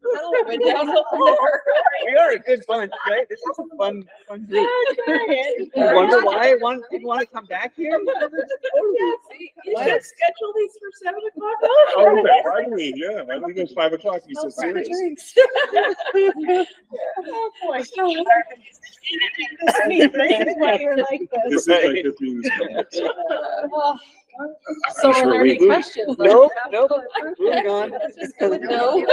Speaker 7: We are a good bunch, right? This is a fun, fun group. You wonder why one didn't want to come back here?
Speaker 2: You should schedule these for seven o'clock.
Speaker 3: Oh, okay, why do we, yeah, why do we go five o'clock? You so serious?
Speaker 6: Oh, boy.
Speaker 2: This is why you're like this.
Speaker 3: This is like this means.
Speaker 6: So
Speaker 3: Sure,
Speaker 6: are there any questions?
Speaker 7: Nope, nope, moving on.
Speaker 6: No.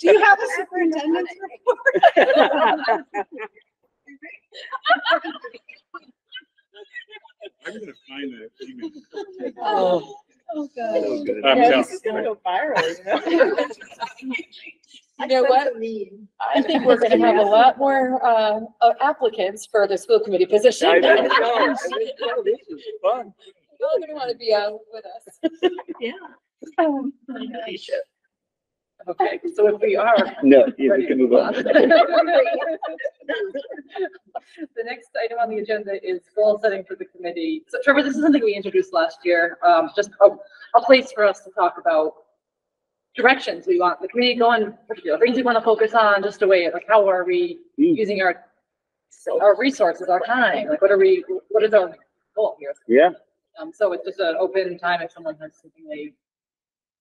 Speaker 6: Do you have a superintendent's report?
Speaker 3: I'm gonna find that email.
Speaker 6: Oh, oh,
Speaker 7: That
Speaker 6: God.
Speaker 7: was good.
Speaker 3: I'm
Speaker 2: Yeah,
Speaker 3: telling-
Speaker 2: this is gonna go viral, you know?
Speaker 8: You know what? I think we're gonna have a lot more, uh, uh, applicants for the school committee position.
Speaker 7: I
Speaker 8: You're
Speaker 7: think so. I think so. This is fun.
Speaker 8: You all gonna wanna be on with us.
Speaker 2: Yeah.
Speaker 1: Okay, so if we are.
Speaker 7: No, yeah, we can move on.
Speaker 1: The next item on the agenda is goal setting for the committee. So Trevor, this is something we introduced last year, um, just a, a place for us to talk about directions we want the committee going, know, things we want to focus on, just a way, like how are we
Speaker 7: Hmm.
Speaker 1: using our, our resources, our time, like what are we, what is our goal here?
Speaker 7: Yeah,
Speaker 1: Um, so it's just an open time if someone has something they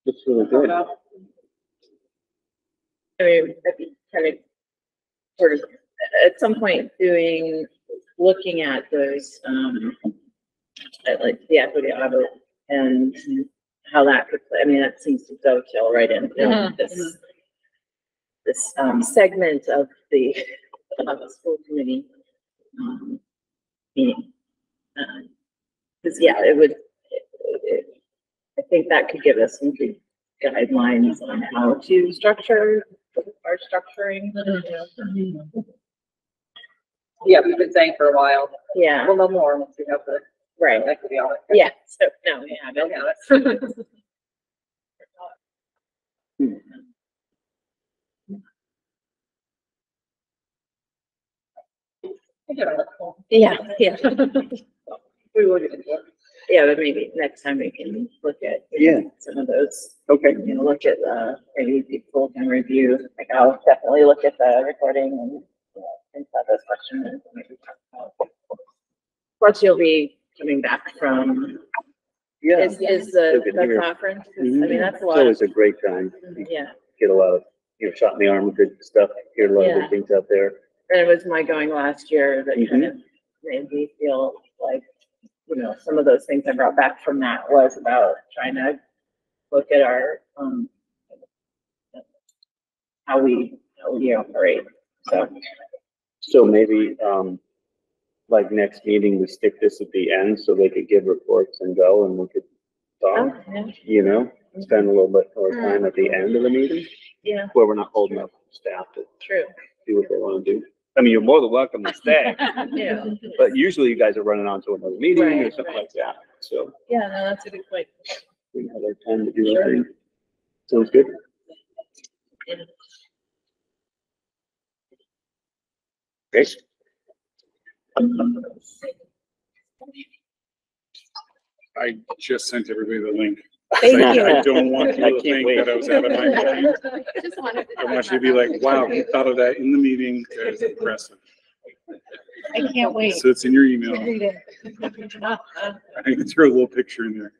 Speaker 7: that's really good.
Speaker 1: it out.
Speaker 2: I mean, I'd be kind of sort of at some point doing, looking at those, um, at like the equity audit and how that could, play. I mean, that seems to dovetail right into
Speaker 1: Mhm,
Speaker 2: this, this, um, segment of the, of the school committee, um, meeting. Um, Cause yeah, it would, it- it- I think that could give us some good guidelines on how to structure our structuring. Mm-hmm.
Speaker 1: Yeah, we've been saying for a while.
Speaker 2: Yeah,
Speaker 1: We'll know more once we have the
Speaker 2: right.
Speaker 1: equity audit.
Speaker 2: Yeah, so, no, we haven't.
Speaker 1: Yeah.
Speaker 2: Yeah, yeah.
Speaker 1: We will get into it.
Speaker 2: Yeah, but maybe next time we can look at.
Speaker 7: Yeah.
Speaker 2: Some of those,
Speaker 7: Okay.
Speaker 2: you know, look at, uh, maybe the full can review, like I'll definitely look at the recording and, you know, think about those questions. and maybe talk about- Plus you'll be coming back from,
Speaker 7: Yeah.
Speaker 2: is, is the,
Speaker 7: Look at
Speaker 2: the
Speaker 7: here.
Speaker 2: conference, 'Cause, I
Speaker 7: Mhm.
Speaker 2: mean, that's a
Speaker 7: It's
Speaker 2: lot. of-
Speaker 7: always a great time.
Speaker 2: Yeah,
Speaker 7: Get a lot of, you know, shot in the arm, good stuff, hear a lot of
Speaker 2: Yeah.
Speaker 7: good things out there.
Speaker 2: and it was my going last year that kind
Speaker 7: Mhm.
Speaker 2: of made me feel like, you know, some of those things I brought back from that was about trying to look at our, um, how we, how we operate, so.
Speaker 7: So maybe, um, like next meeting, we stick this at the end so they could give reports and go and we could talk,
Speaker 2: yeah.
Speaker 7: you know? Spend a little bit more time at the end of the meeting
Speaker 2: Yeah,
Speaker 7: where we're not holding up staff to
Speaker 2: true.
Speaker 7: do what they want to do. I mean, you're more than welcome to stay,
Speaker 2: Yeah,
Speaker 7: but usually you guys are running on to another meeting or
Speaker 2: Right,
Speaker 7: something
Speaker 2: right.
Speaker 7: like that. So
Speaker 2: yeah, no, that's a good point.
Speaker 7: we have our time to do
Speaker 2: Sure.
Speaker 7: everything. Sounds good. Okay.
Speaker 3: I just sent everybody the link.
Speaker 5: Thank
Speaker 3: I-
Speaker 5: you.
Speaker 3: I don't want
Speaker 7: I
Speaker 3: to
Speaker 7: can't
Speaker 3: think
Speaker 7: wait.
Speaker 3: that I was out of my mind.
Speaker 11: Just wanted to.
Speaker 3: I want you to be like, wow, he thought of that in the meeting. That is impressive.
Speaker 6: I can't wait.
Speaker 3: So it's in your email.
Speaker 6: to read it.
Speaker 3: I can throw a little picture in there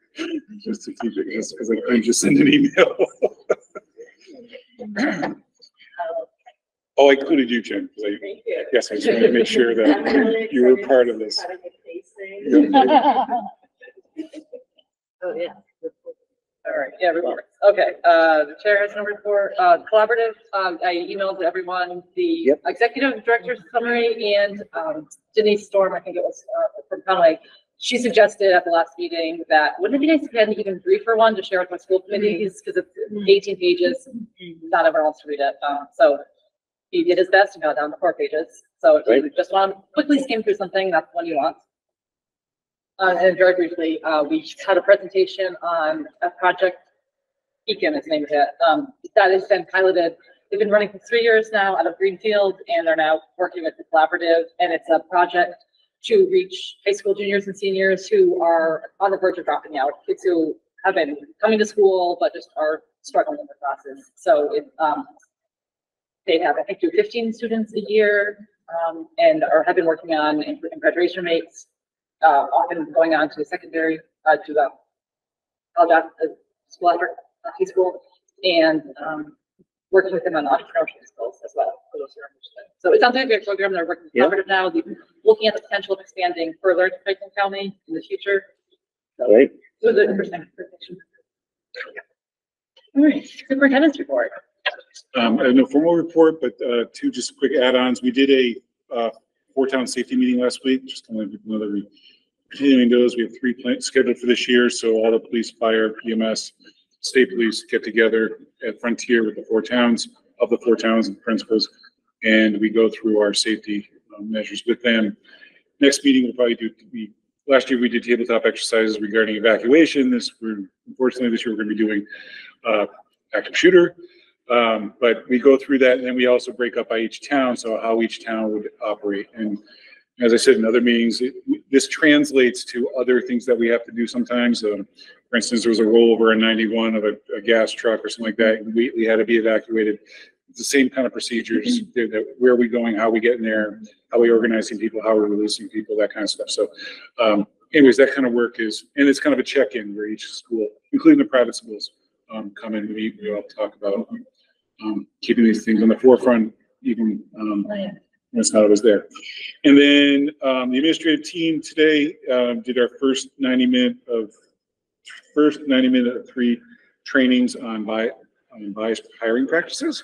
Speaker 3: just to keep it, just because I couldn't just send an email. Oh, I included you, Jen. 'cause I-
Speaker 2: Thank you.
Speaker 3: Yes, I just wanted to make sure that you were part of this.
Speaker 2: see how to get these. Oh, yeah.
Speaker 1: All right, yeah, reports. Okay, uh, the chair has no report. Uh, collaborative, um, I emailed everyone the
Speaker 7: Yep.
Speaker 1: executive director's summary and, um, Denise Storm, I think it was, uh, from Conway. She suggested at the last meeting that wouldn't it be nice if we had an even briefer one to share with our school committees, because it's eighteen pages. Not everyone wants to read it, um, so he did his best and got down to four pages. So if you just want to quickly skim through something, that's the one you want. Uh, and very briefly, uh, we had a presentation on a project, Beacon is the name of it, um, that has been piloted. They've been running for three years now out of Greenfield, and they're now working with the collaborative, and it's a project to reach high school juniors and seniors who are on the verge of dropping out, kids who have been coming to school, but just are struggling in the classes. So it, um, they have, I think, do fifteen students a year, um, and are, have been working on graduation rates uh, often going on to secondary, uh, to the college, uh, school after, uh, high school, and, um, working with them on entrepreneurship skills as well. for those who are interested. So it sounds like a great program. They're working
Speaker 7: Yeah.
Speaker 1: collaborative now, looking at the potential of expanding further to Franklin County in the future. So
Speaker 7: Right?
Speaker 1: it was an interesting presentation. All right, superintendent's report.
Speaker 3: Um, I have no formal report, but, uh, two just quick add-ons. We did a, uh, four-town safety meeting last week, just to let people know that we continuing those. We have three plans scheduled for this year, so all the police, fire, EMS, state police get together at Frontier with the four towns, of the four towns and principals, and we go through our safety uh, measures with them. Next meeting, we'll probably do, we, last year we did tabletop exercises regarding evacuation. This, we're, unfortunately, this year we're gonna be doing, uh, active shooter. Um, but we go through that and then we also break up by each town, so how each town would operate. And as I said in other meetings, it- this translates to other things that we have to do sometimes. Um, For instance, there was a rollover in ninety-one of a, a gas truck or something like that, and we, we had to be evacuated. It's the same kind of procedures, that- that- where are we going, how are we getting there, how are we organizing people, how are we releasing people, that kind of stuff. So, um, anyways, that kind of work is, and it's kind of a check-in where each school, including the private schools, um, come in, we, we all talk about, um, keeping these things on the forefront, even, um, when it's not always there. And then, um, the administrative team today, um, did our first ninety minute of, first ninety minute of three trainings on bi, on biased hiring practices.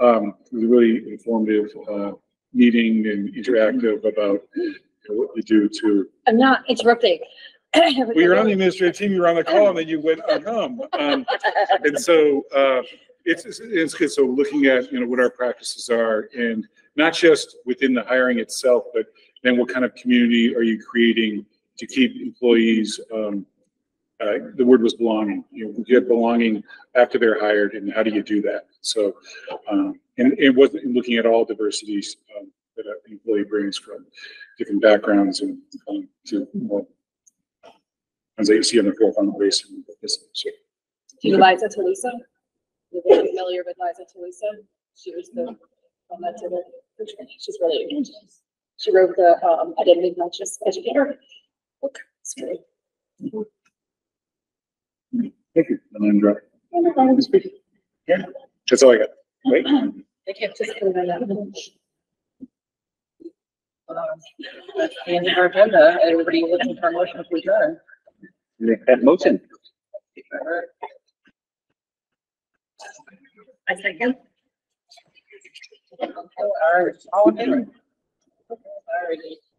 Speaker 3: Um, it was a really informative, uh, meeting and interactive about you know, what we do to
Speaker 6: I'm not interrupting.
Speaker 3: well, you're on the administrative team, you're on the call, and then you went, um, um, and so, uh, it's, it's- it's good, so looking at, you know, what our practices are, and not just within the hiring itself, but then what kind of community are you creating to keep employees, um, uh, the word was belonging, you know, get belonging after they're hired, and how do you do that? So, um, and it wasn't looking at all diversities, um, that an employee brings from different backgrounds and, um, to more. As you see on the profile base. So,
Speaker 8: Do you Liza Talusan? You're very familiar with Liza Talusan? She was the, one that did it. She's really, good. she wrote the, um, Identity Conscious Educator. book. It's great.
Speaker 3: Thank you. And then, uh, Yeah, that's all I got. Right?
Speaker 8: I can't just put it on that.
Speaker 1: Um, That's the end of our agenda. Everybody looking for a motion to adjourn.
Speaker 7: Make that motion.
Speaker 1: I second. All right, all in? All.